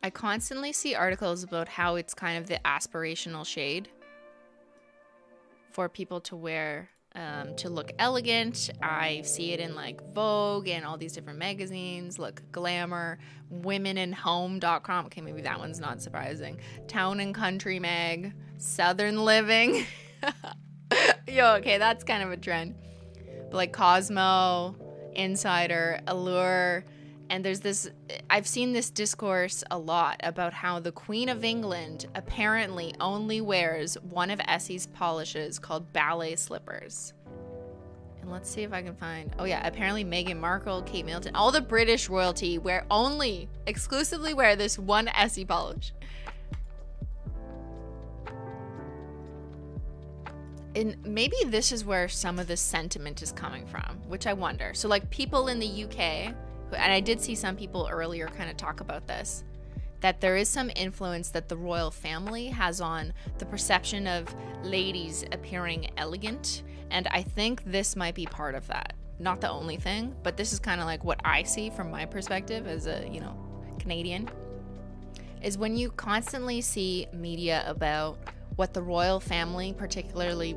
I constantly see articles about how it's kind of the aspirational shade for people to wear um, to look elegant. I see it in like Vogue and all these different magazines. Look, Glamour, womeninhome.com. Okay, maybe that one's not surprising. Town and Country Mag, Southern Living. Yo, okay, that's kind of a trend. But like Cosmo, Insider, Allure, and there's this I've seen this discourse a lot about how the Queen of England apparently only wears one of Essie's polishes called ballet slippers. And let's see if I can find. Oh yeah, apparently Meghan Markle, Kate Middleton, all the British royalty wear only exclusively wear this one Essie polish. And maybe this is where some of the sentiment is coming from, which I wonder. So, like people in the UK, and I did see some people earlier kind of talk about this, that there is some influence that the royal family has on the perception of ladies appearing elegant. And I think this might be part of that. Not the only thing, but this is kind of like what I see from my perspective as a, you know, Canadian. Is when you constantly see media about what the royal family, particularly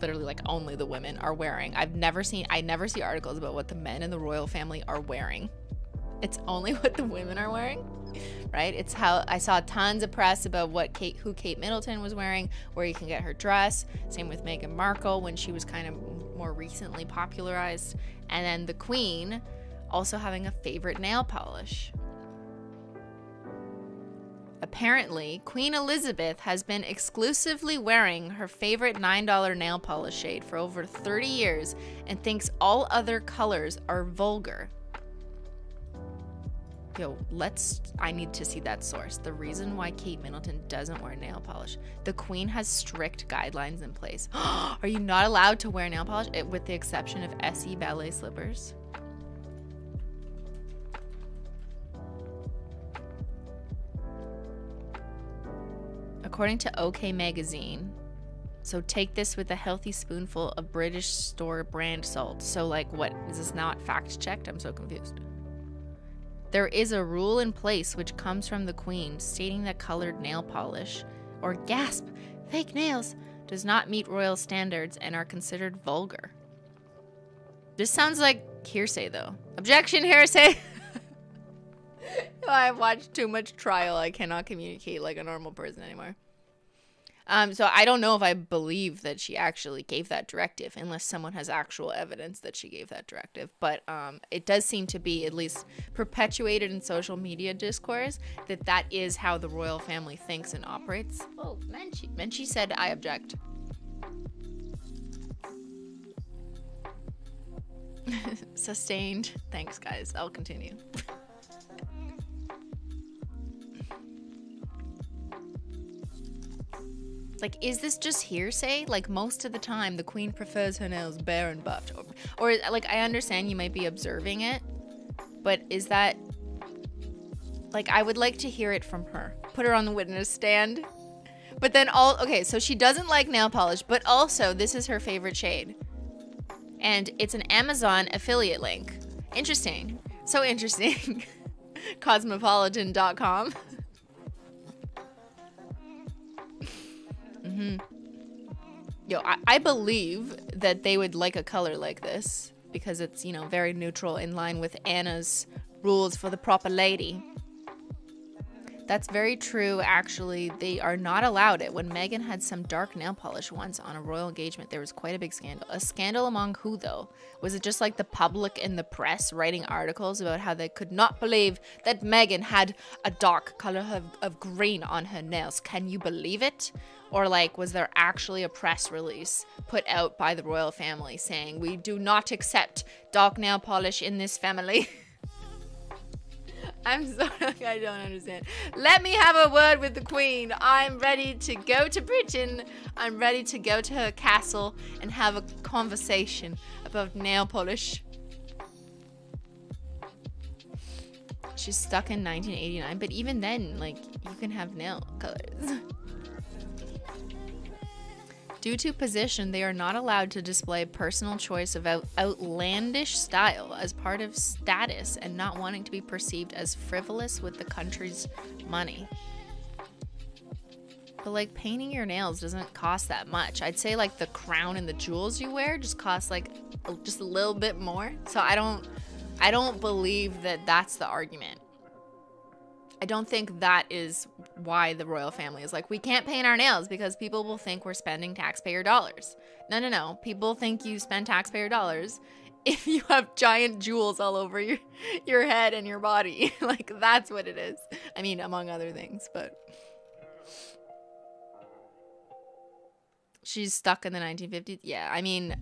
literally like only the women are wearing. I've never seen I never see articles about what the men in the royal family are wearing. It's only what the women are wearing. Right? It's how I saw tons of press about what Kate who Kate Middleton was wearing, where you can get her dress. Same with Meghan Markle when she was kind of more recently popularized. And then the Queen also having a favorite nail polish. Apparently, Queen Elizabeth has been exclusively wearing her favorite $9 nail polish shade for over 30 years and thinks all other colors are vulgar. Yo, let's. I need to see that source. The reason why Kate Middleton doesn't wear nail polish. The Queen has strict guidelines in place. are you not allowed to wear nail polish, eh, with the exception of Essie ballet slippers? According to OK Magazine. So take this with a healthy spoonful of British store brand salt. So, like, what? Is this not fact checked? I'm so confused. There is a rule in place which comes from the Queen stating that colored nail polish, or gasp, fake nails, does not meet royal standards and are considered vulgar. This sounds like hearsay, though. Objection, hearsay! I've watched too much trial. I cannot communicate like a normal person anymore. Um, so I don't know if I believe that she actually gave that directive, unless someone has actual evidence that she gave that directive. But um, it does seem to be at least perpetuated in social media discourse that that is how the royal family thinks and operates. Oh, Menchie, Menchie said, "I object." Sustained. Thanks, guys. I'll continue. like, is this just hearsay? Like, most of the time, the queen prefers her nails bare and buffed. Or, or like, I understand you might be observing it, but is that. Like, I would like to hear it from her. Put her on the witness stand. But then all okay, so she doesn't like nail polish, but also this is her favorite shade. And it's an Amazon affiliate link. Interesting. So interesting. Cosmopolitan.com. hmm Yo, I, I believe that they would like a color like this because it's, you know, very neutral in line with Anna's rules for the proper lady. That's very true, actually. They are not allowed it. When Meghan had some dark nail polish once on a royal engagement, there was quite a big scandal. A scandal among who, though? Was it just like the public and the press writing articles about how they could not believe that Meghan had a dark color of, of green on her nails? Can you believe it? Or, like, was there actually a press release put out by the royal family saying, we do not accept dark nail polish in this family? I'm sorry, I don't understand. Let me have a word with the Queen. I'm ready to go to Britain. I'm ready to go to her castle and have a conversation about nail polish. She's stuck in 1989, but even then, like, you can have nail colors. Due to position, they are not allowed to display personal choice of out- outlandish style as part of status and not wanting to be perceived as frivolous with the country's money. But like painting your nails doesn't cost that much. I'd say like the crown and the jewels you wear just cost like just a little bit more. So I don't I don't believe that that's the argument. I don't think that is why the royal family is like, we can't paint our nails because people will think we're spending taxpayer dollars. No, no, no. People think you spend taxpayer dollars if you have giant jewels all over your your head and your body. like that's what it is. I mean, among other things, but she's stuck in the 1950s. Yeah, I mean,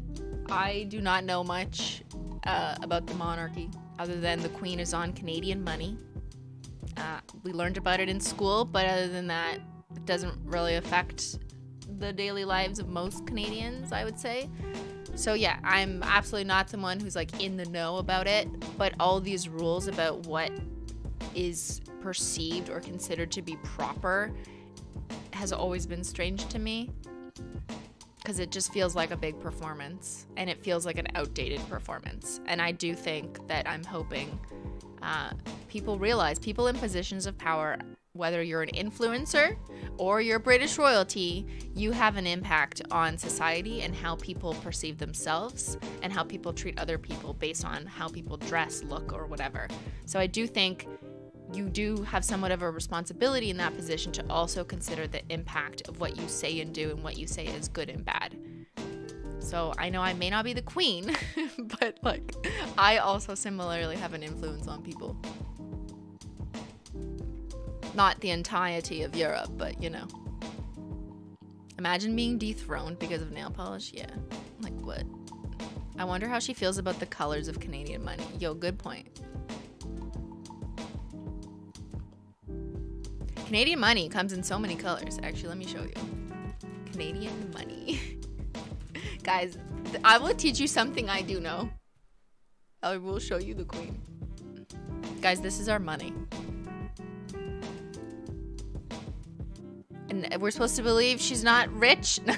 I do not know much uh, about the monarchy other than the queen is on Canadian money. Uh, we learned about it in school, but other than that, it doesn't really affect the daily lives of most Canadians, I would say. So yeah, I'm absolutely not someone who's like in the know about it, but all these rules about what is perceived or considered to be proper has always been strange to me because it just feels like a big performance and it feels like an outdated performance. And I do think that I'm hoping uh, people realize people in positions of power, whether you're an influencer or you're British royalty, you have an impact on society and how people perceive themselves and how people treat other people based on how people dress, look, or whatever. So I do think you do have somewhat of a responsibility in that position to also consider the impact of what you say and do and what you say is good and bad. So I know I may not be the queen, but like I also similarly have an influence on people. Not the entirety of Europe, but you know. Imagine being dethroned because of nail polish. Yeah. Like what? I wonder how she feels about the colors of Canadian money. Yo, good point. Canadian money comes in so many colors. Actually, let me show you. Canadian money. Guys, I will teach you something I do know. I will show you the queen. Guys, this is our money. And we're supposed to believe she's not rich.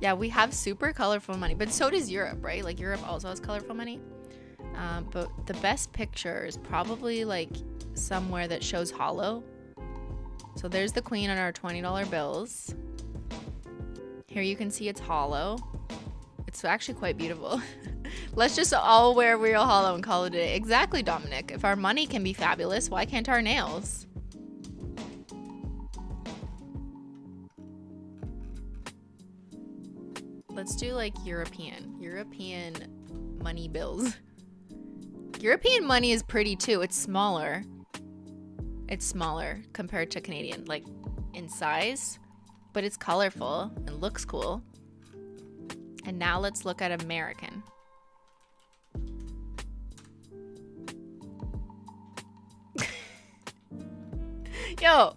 yeah, we have super colorful money, but so does Europe, right? Like Europe also has colorful money. Um, but the best picture is probably like somewhere that shows holo. So there's the queen on our $20 bills. Here you can see it's holo. It's actually quite beautiful. Let's just all wear real holo and call it a Exactly, Dominic. If our money can be fabulous, why can't our nails? Let's do like European. European money bills. European money is pretty too. It's smaller. It's smaller compared to Canadian, like in size, but it's colorful and looks cool. And now let's look at American. Yo,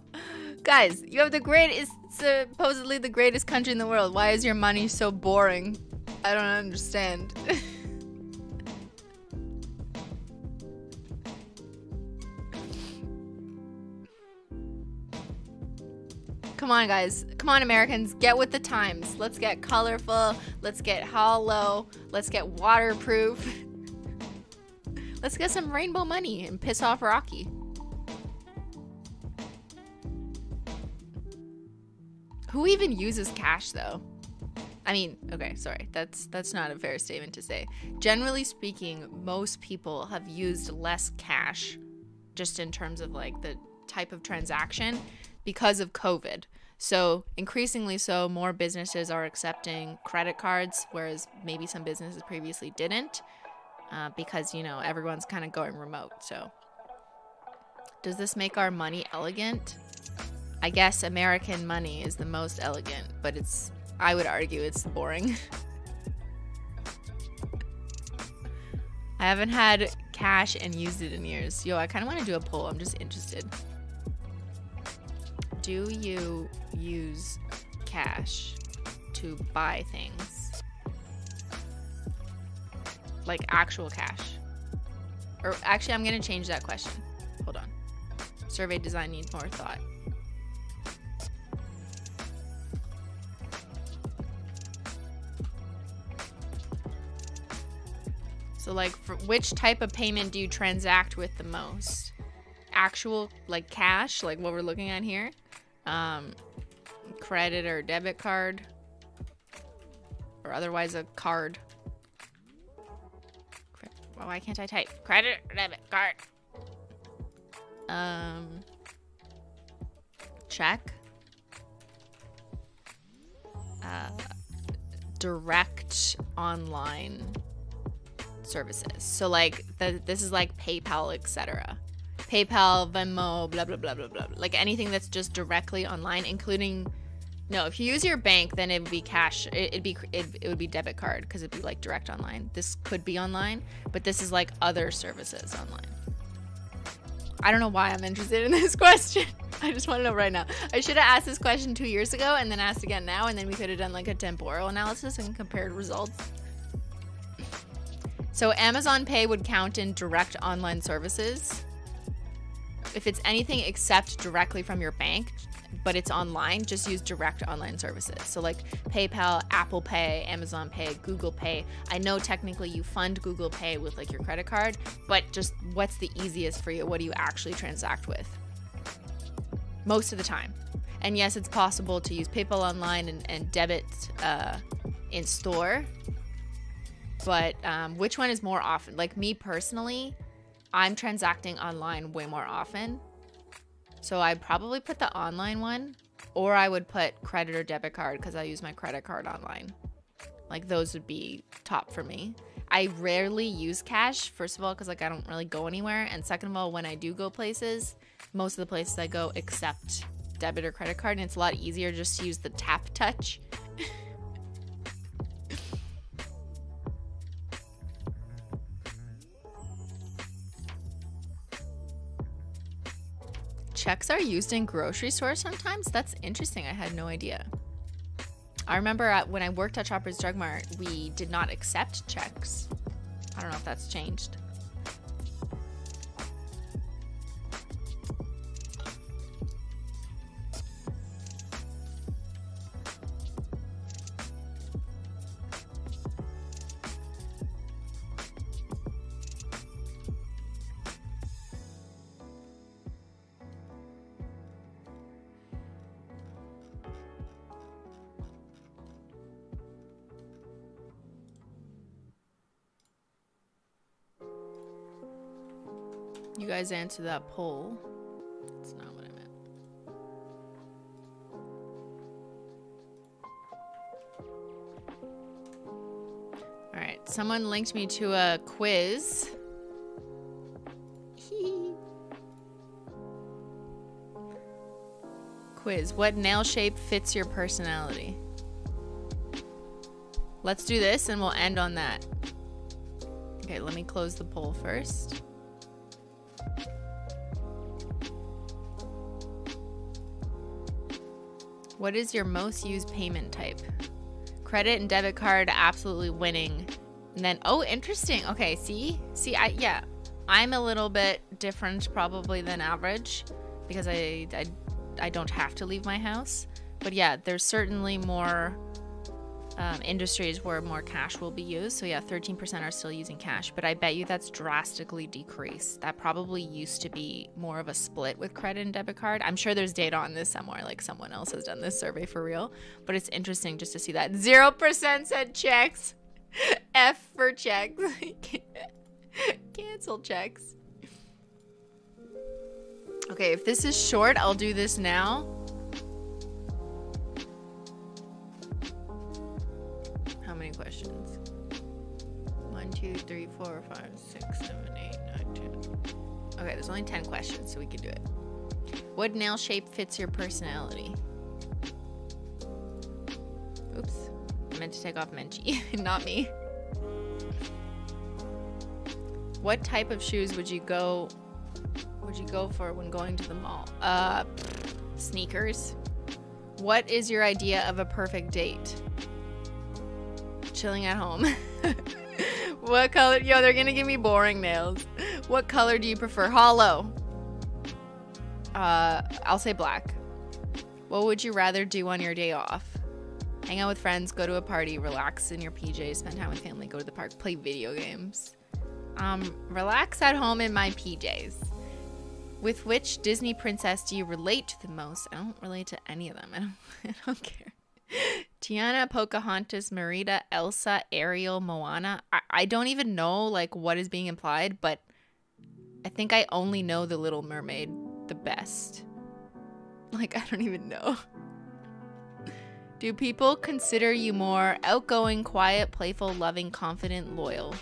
guys, you have the greatest, supposedly the greatest country in the world. Why is your money so boring? I don't understand. Come on, guys. Come on, Americans. Get with the times. Let's get colorful. Let's get holo. Let's get waterproof. Let's get some rainbow money and piss off Rocky. Who even uses cash though? I mean, okay, sorry. That's that's not a fair statement to say. Generally speaking, most people have used less cash just in terms of like the type of transaction because of COVID. So, increasingly so, more businesses are accepting credit cards, whereas maybe some businesses previously didn't uh, because, you know, everyone's kind of going remote. So, does this make our money elegant? I guess American money is the most elegant, but it's, I would argue it's boring. I haven't had cash and used it in years. Yo, I kind of want to do a poll. I'm just interested do you use cash to buy things? Like actual cash? Or actually, I'm going to change that question. Hold on. Survey design needs more thought. So like which type of payment do you transact with the most? Actual like cash, like what we're looking at here? Um, credit or debit card or otherwise a card. Well, why can't I type? Credit or debit card. Um, check. Uh, direct online services. So like the, this is like PayPal, etc. PayPal, Venmo, blah, blah, blah, blah, blah. Like anything that's just directly online, including. No, if you use your bank, then it would be cash. It, would be it, it would be debit card because it'd be like direct online. This could be online, but this is like other services online. I don't know why I'm interested in this question. I just want to know right now. I should have asked this question two years ago and then asked again now, and then we could have done like a temporal analysis and compared results. So Amazon Pay would count in direct online services. If it's anything except directly from your bank, but it's online, just use direct online services. So, like PayPal, Apple Pay, Amazon Pay, Google Pay. I know technically you fund Google Pay with like your credit card, but just what's the easiest for you? What do you actually transact with? Most of the time. And yes, it's possible to use PayPal online and, and debit uh, in store. But um, which one is more often? Like me personally, I'm transacting online way more often. So I'd probably put the online one or I would put credit or debit card because I use my credit card online. Like those would be top for me. I rarely use cash, first of all, because like I don't really go anywhere. And second of all, when I do go places, most of the places I go accept debit or credit card, and it's a lot easier just to use the tap touch checks are used in grocery stores sometimes? That's interesting. I had no idea. I remember at, when I worked at Shoppers Drug Mart, we did not accept checks. I don't know if that's changed. Guys answer that poll. That's not what I meant. All right, someone linked me to a quiz. quiz. What nail shape fits your personality? Let's do this and we'll end on that. Okay, let me close the poll first. What is your most used payment type? Credit and debit card absolutely winning. And then oh, interesting. Okay, see? See, I yeah. I'm a little bit different probably than average because I I I don't have to leave my house. But yeah, there's certainly more um, industries where more cash will be used. So yeah, 13% are still using cash, but I bet you that's drastically decreased. That probably used to be more of a split with credit and debit card. I'm sure there's data on this somewhere, like someone else has done this survey for real. But it's interesting just to see that 0% said checks. F for checks. Cancel checks. Okay, if this is short, I'll do this now. How many questions? One, two, three, four, five, six, seven, eight, nine, ten. Okay, there's only 10 questions, so we can do it. What nail shape fits your personality? Oops. I meant to take off Menchie, not me. What type of shoes would you go would you go for when going to the mall? Uh sneakers. What is your idea of a perfect date? Chilling at home. what color? Yo, they're gonna give me boring nails. What color do you prefer? Holo. Uh, I'll say black. What would you rather do on your day off? Hang out with friends, go to a party, relax in your PJs, spend time with family, go to the park, play video games. Um, relax at home in my PJs. With which Disney princess do you relate to the most? I don't relate to any of them. I don't, I don't care. Tiana, Pocahontas, Merida, Elsa, Ariel, Moana. I, I don't even know like what is being implied, but I think I only know the Little Mermaid the best. Like I don't even know. Do people consider you more outgoing, quiet, playful, loving, confident, loyal?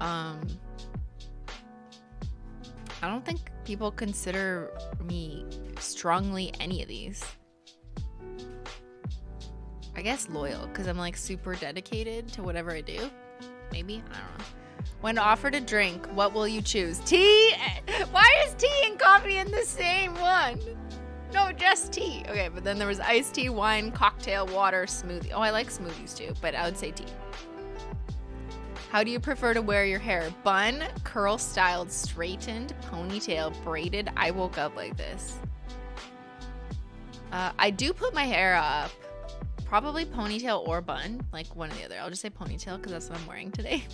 Um I don't think people consider me strongly any of these. I guess loyal because I'm like super dedicated to whatever I do. Maybe, I don't know. When offered a drink, what will you choose? Tea? Why is tea and coffee in the same one? No, just tea. Okay, but then there was iced tea, wine, cocktail, water, smoothie. Oh, I like smoothies too, but I would say tea. How do you prefer to wear your hair? Bun, curl styled, straightened, ponytail, braided. I woke up like this. Uh, I do put my hair up. Probably ponytail or bun, like one or the other. I'll just say ponytail because that's what I'm wearing today.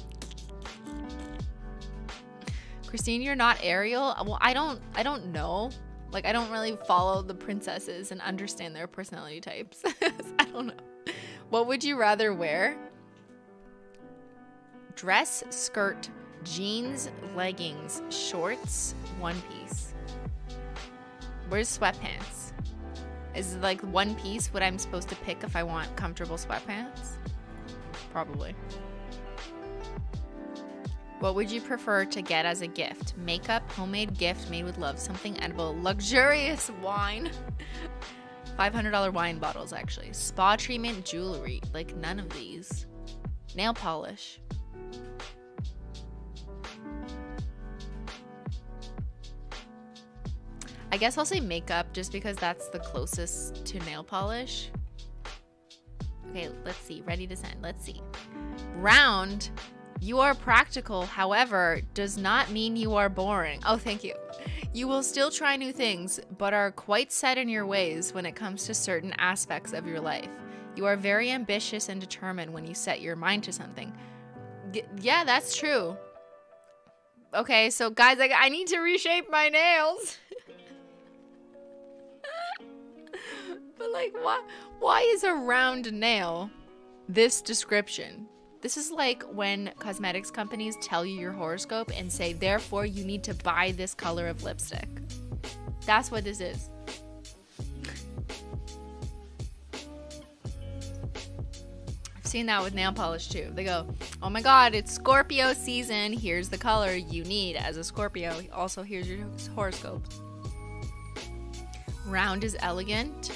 Cristine, you're not Ariel. Uh, well, I don't. I don't know. Like, I don't really follow the princesses and understand their personality types. I don't know. What would you rather wear? Dress, skirt, jeans, leggings, shorts, one piece. Where's sweatpants? Is like one piece what I'm supposed to pick if I want comfortable sweatpants? Probably. What would you prefer to get as a gift? Makeup, homemade gift made with love, something edible, luxurious wine. $500 wine bottles, actually. Spa treatment, jewelry. Like none of these. Nail polish. I guess I'll say makeup just because that's the closest to nail polish. Okay, let's see. Ready to send. Let's see. Round. You are practical, however, does not mean you are boring. Oh, thank you. You will still try new things, but are quite set in your ways when it comes to certain aspects of your life. You are very ambitious and determined when you set your mind to something. G- yeah, that's true. Okay, so guys, I, I need to reshape my nails. But like, why? Why is a round nail this description? This is like when cosmetics companies tell you your horoscope and say, therefore, you need to buy this color of lipstick. That's what this is. I've seen that with nail polish too. They go, "Oh my God, it's Scorpio season. Here's the color you need as a Scorpio. Also, here's your horoscope." Round is elegant.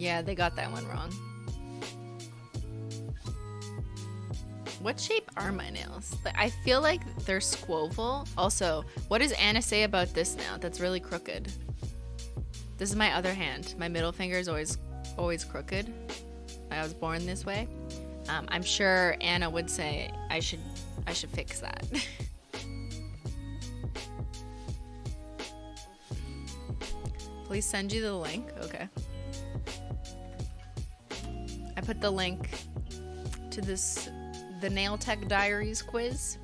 Yeah, they got that one wrong. What shape are my nails? I feel like they're squoval. Also, what does Anna say about this nail? That's really crooked. This is my other hand. My middle finger is always, always crooked. I was born this way. Um, I'm sure Anna would say I should, I should fix that. Please send you the link. Okay. Put the link to this the Nail Tech Diaries quiz.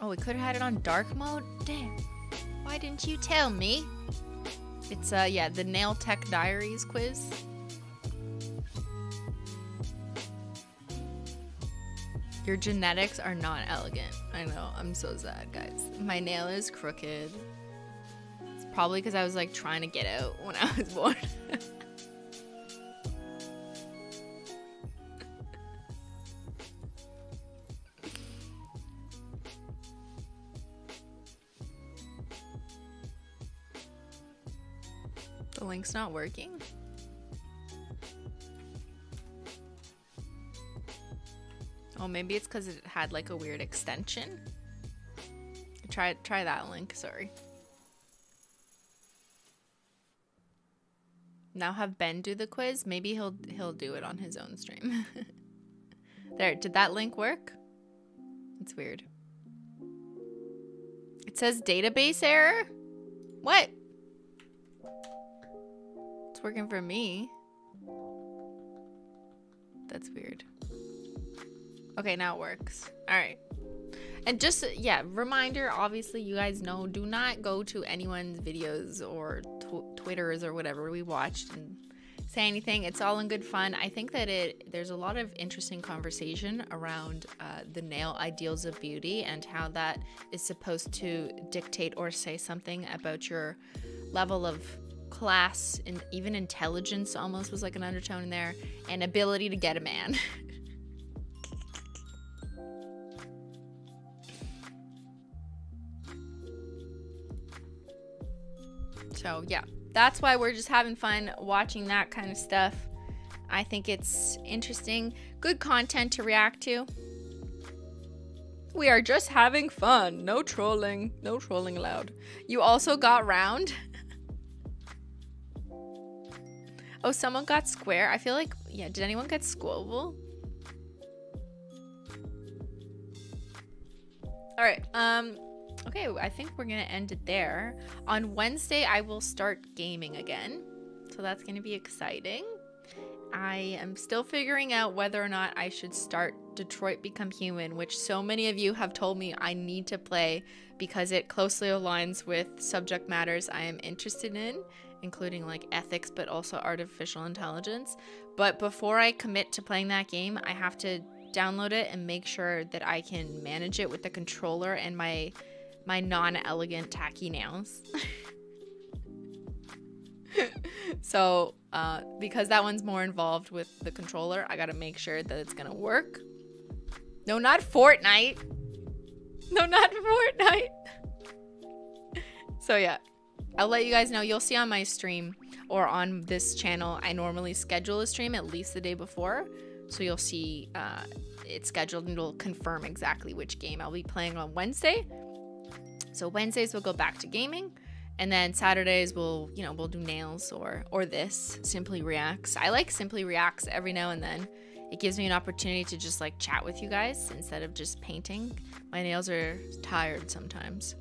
Oh, we could have had it on dark mode? Damn. Why didn't you tell me? It's, uh, yeah, the Nail Tech Diaries quiz. Your genetics are not elegant. I know, I'm so sad, guys. My nail is crooked. It's probably because I was, like, trying to get out when I was born. link's not working. Oh, maybe it's because it had like a weird extension. Try try that link. Sorry. Now have Ben do the quiz. Maybe he'll he'll do it on his own stream. there, did that link work? It's weird. It says database error. What? Working for me. That's weird. Okay, now it works. All right. And just, yeah, reminder obviously, you guys know do not go to anyone's videos or tw- Twitters or whatever we watched and say anything. It's all in good fun. I think that it there's a lot of interesting conversation around uh, the nail ideals of beauty and how that is supposed to dictate or say something about your level of class and even intelligence almost was like an undertone in there and ability to get a man. So, yeah, that's why we're just having fun watching that kind of stuff. I think it's interesting, good content to react to. We are just having fun. No trolling. No trolling allowed. You also got round. oh, someone got square. I feel like, yeah, did anyone get squoval? All right. Um Okay, I think we're going to end it there. On Wednesday, I will start gaming again. So that's going to be exciting. I am still figuring out whether or not I should start Detroit Become Human, which so many of you have told me I need to play because it closely aligns with subject matters I am interested in, including like ethics, but also artificial intelligence. But before I commit to playing that game, I have to download it and make sure that I can manage it with the controller and my my non-elegant tacky nails. so uh, because that one's more involved with the controller, I gotta make sure that it's gonna work. No, not Fortnite. No, not Fortnite. so yeah, I'll let you guys know. You'll see on my stream or on this channel, I normally schedule a stream at least the day before. So you'll see uh, it's scheduled and it'll confirm exactly which game I'll be playing on Wednesday. So Wednesdays we'll go back to gaming, and then Saturdays we'll you know we'll do nails or or this simply reacts. I like simply reacts every now and then. It gives me an opportunity to just like chat with you guys instead of just painting. My nails are tired sometimes.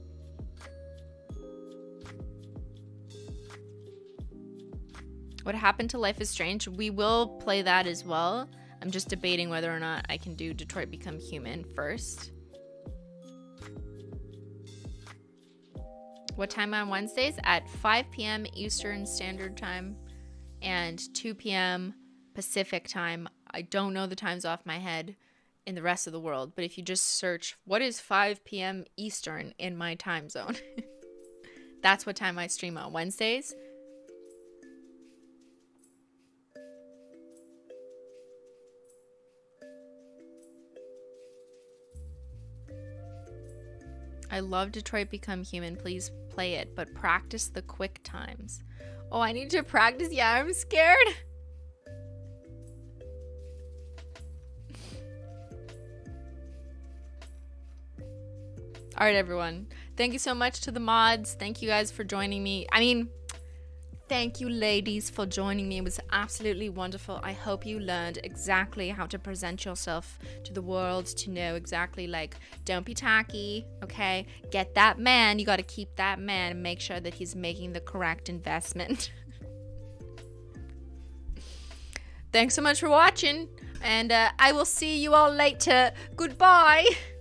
What happened to Life is Strange? We will play that as well. I'm just debating whether or not I can do Detroit Become Human first. What time on Wednesdays? At 5 p.m. Eastern Standard Time and 2 p.m. Pacific Time. I don't know the times off my head in the rest of the world, but if you just search what is 5 p.m. Eastern in my time zone, that's what time I stream on Wednesdays. I love Detroit Become Human. Please play it, but practice the quick times. Oh, I need to practice. Yeah, I'm scared. All right, everyone. Thank you so much to the mods. Thank you guys for joining me. I mean, thank you, ladies, for joining me. It was absolutely wonderful. I hope you learned exactly how to present yourself to the world, to know exactly, like, don't be tacky, okay? Get that man. You got to keep that man and make sure that he's making the correct investment. Thanks so much for watching, and uh, I will see you all later. Goodbye.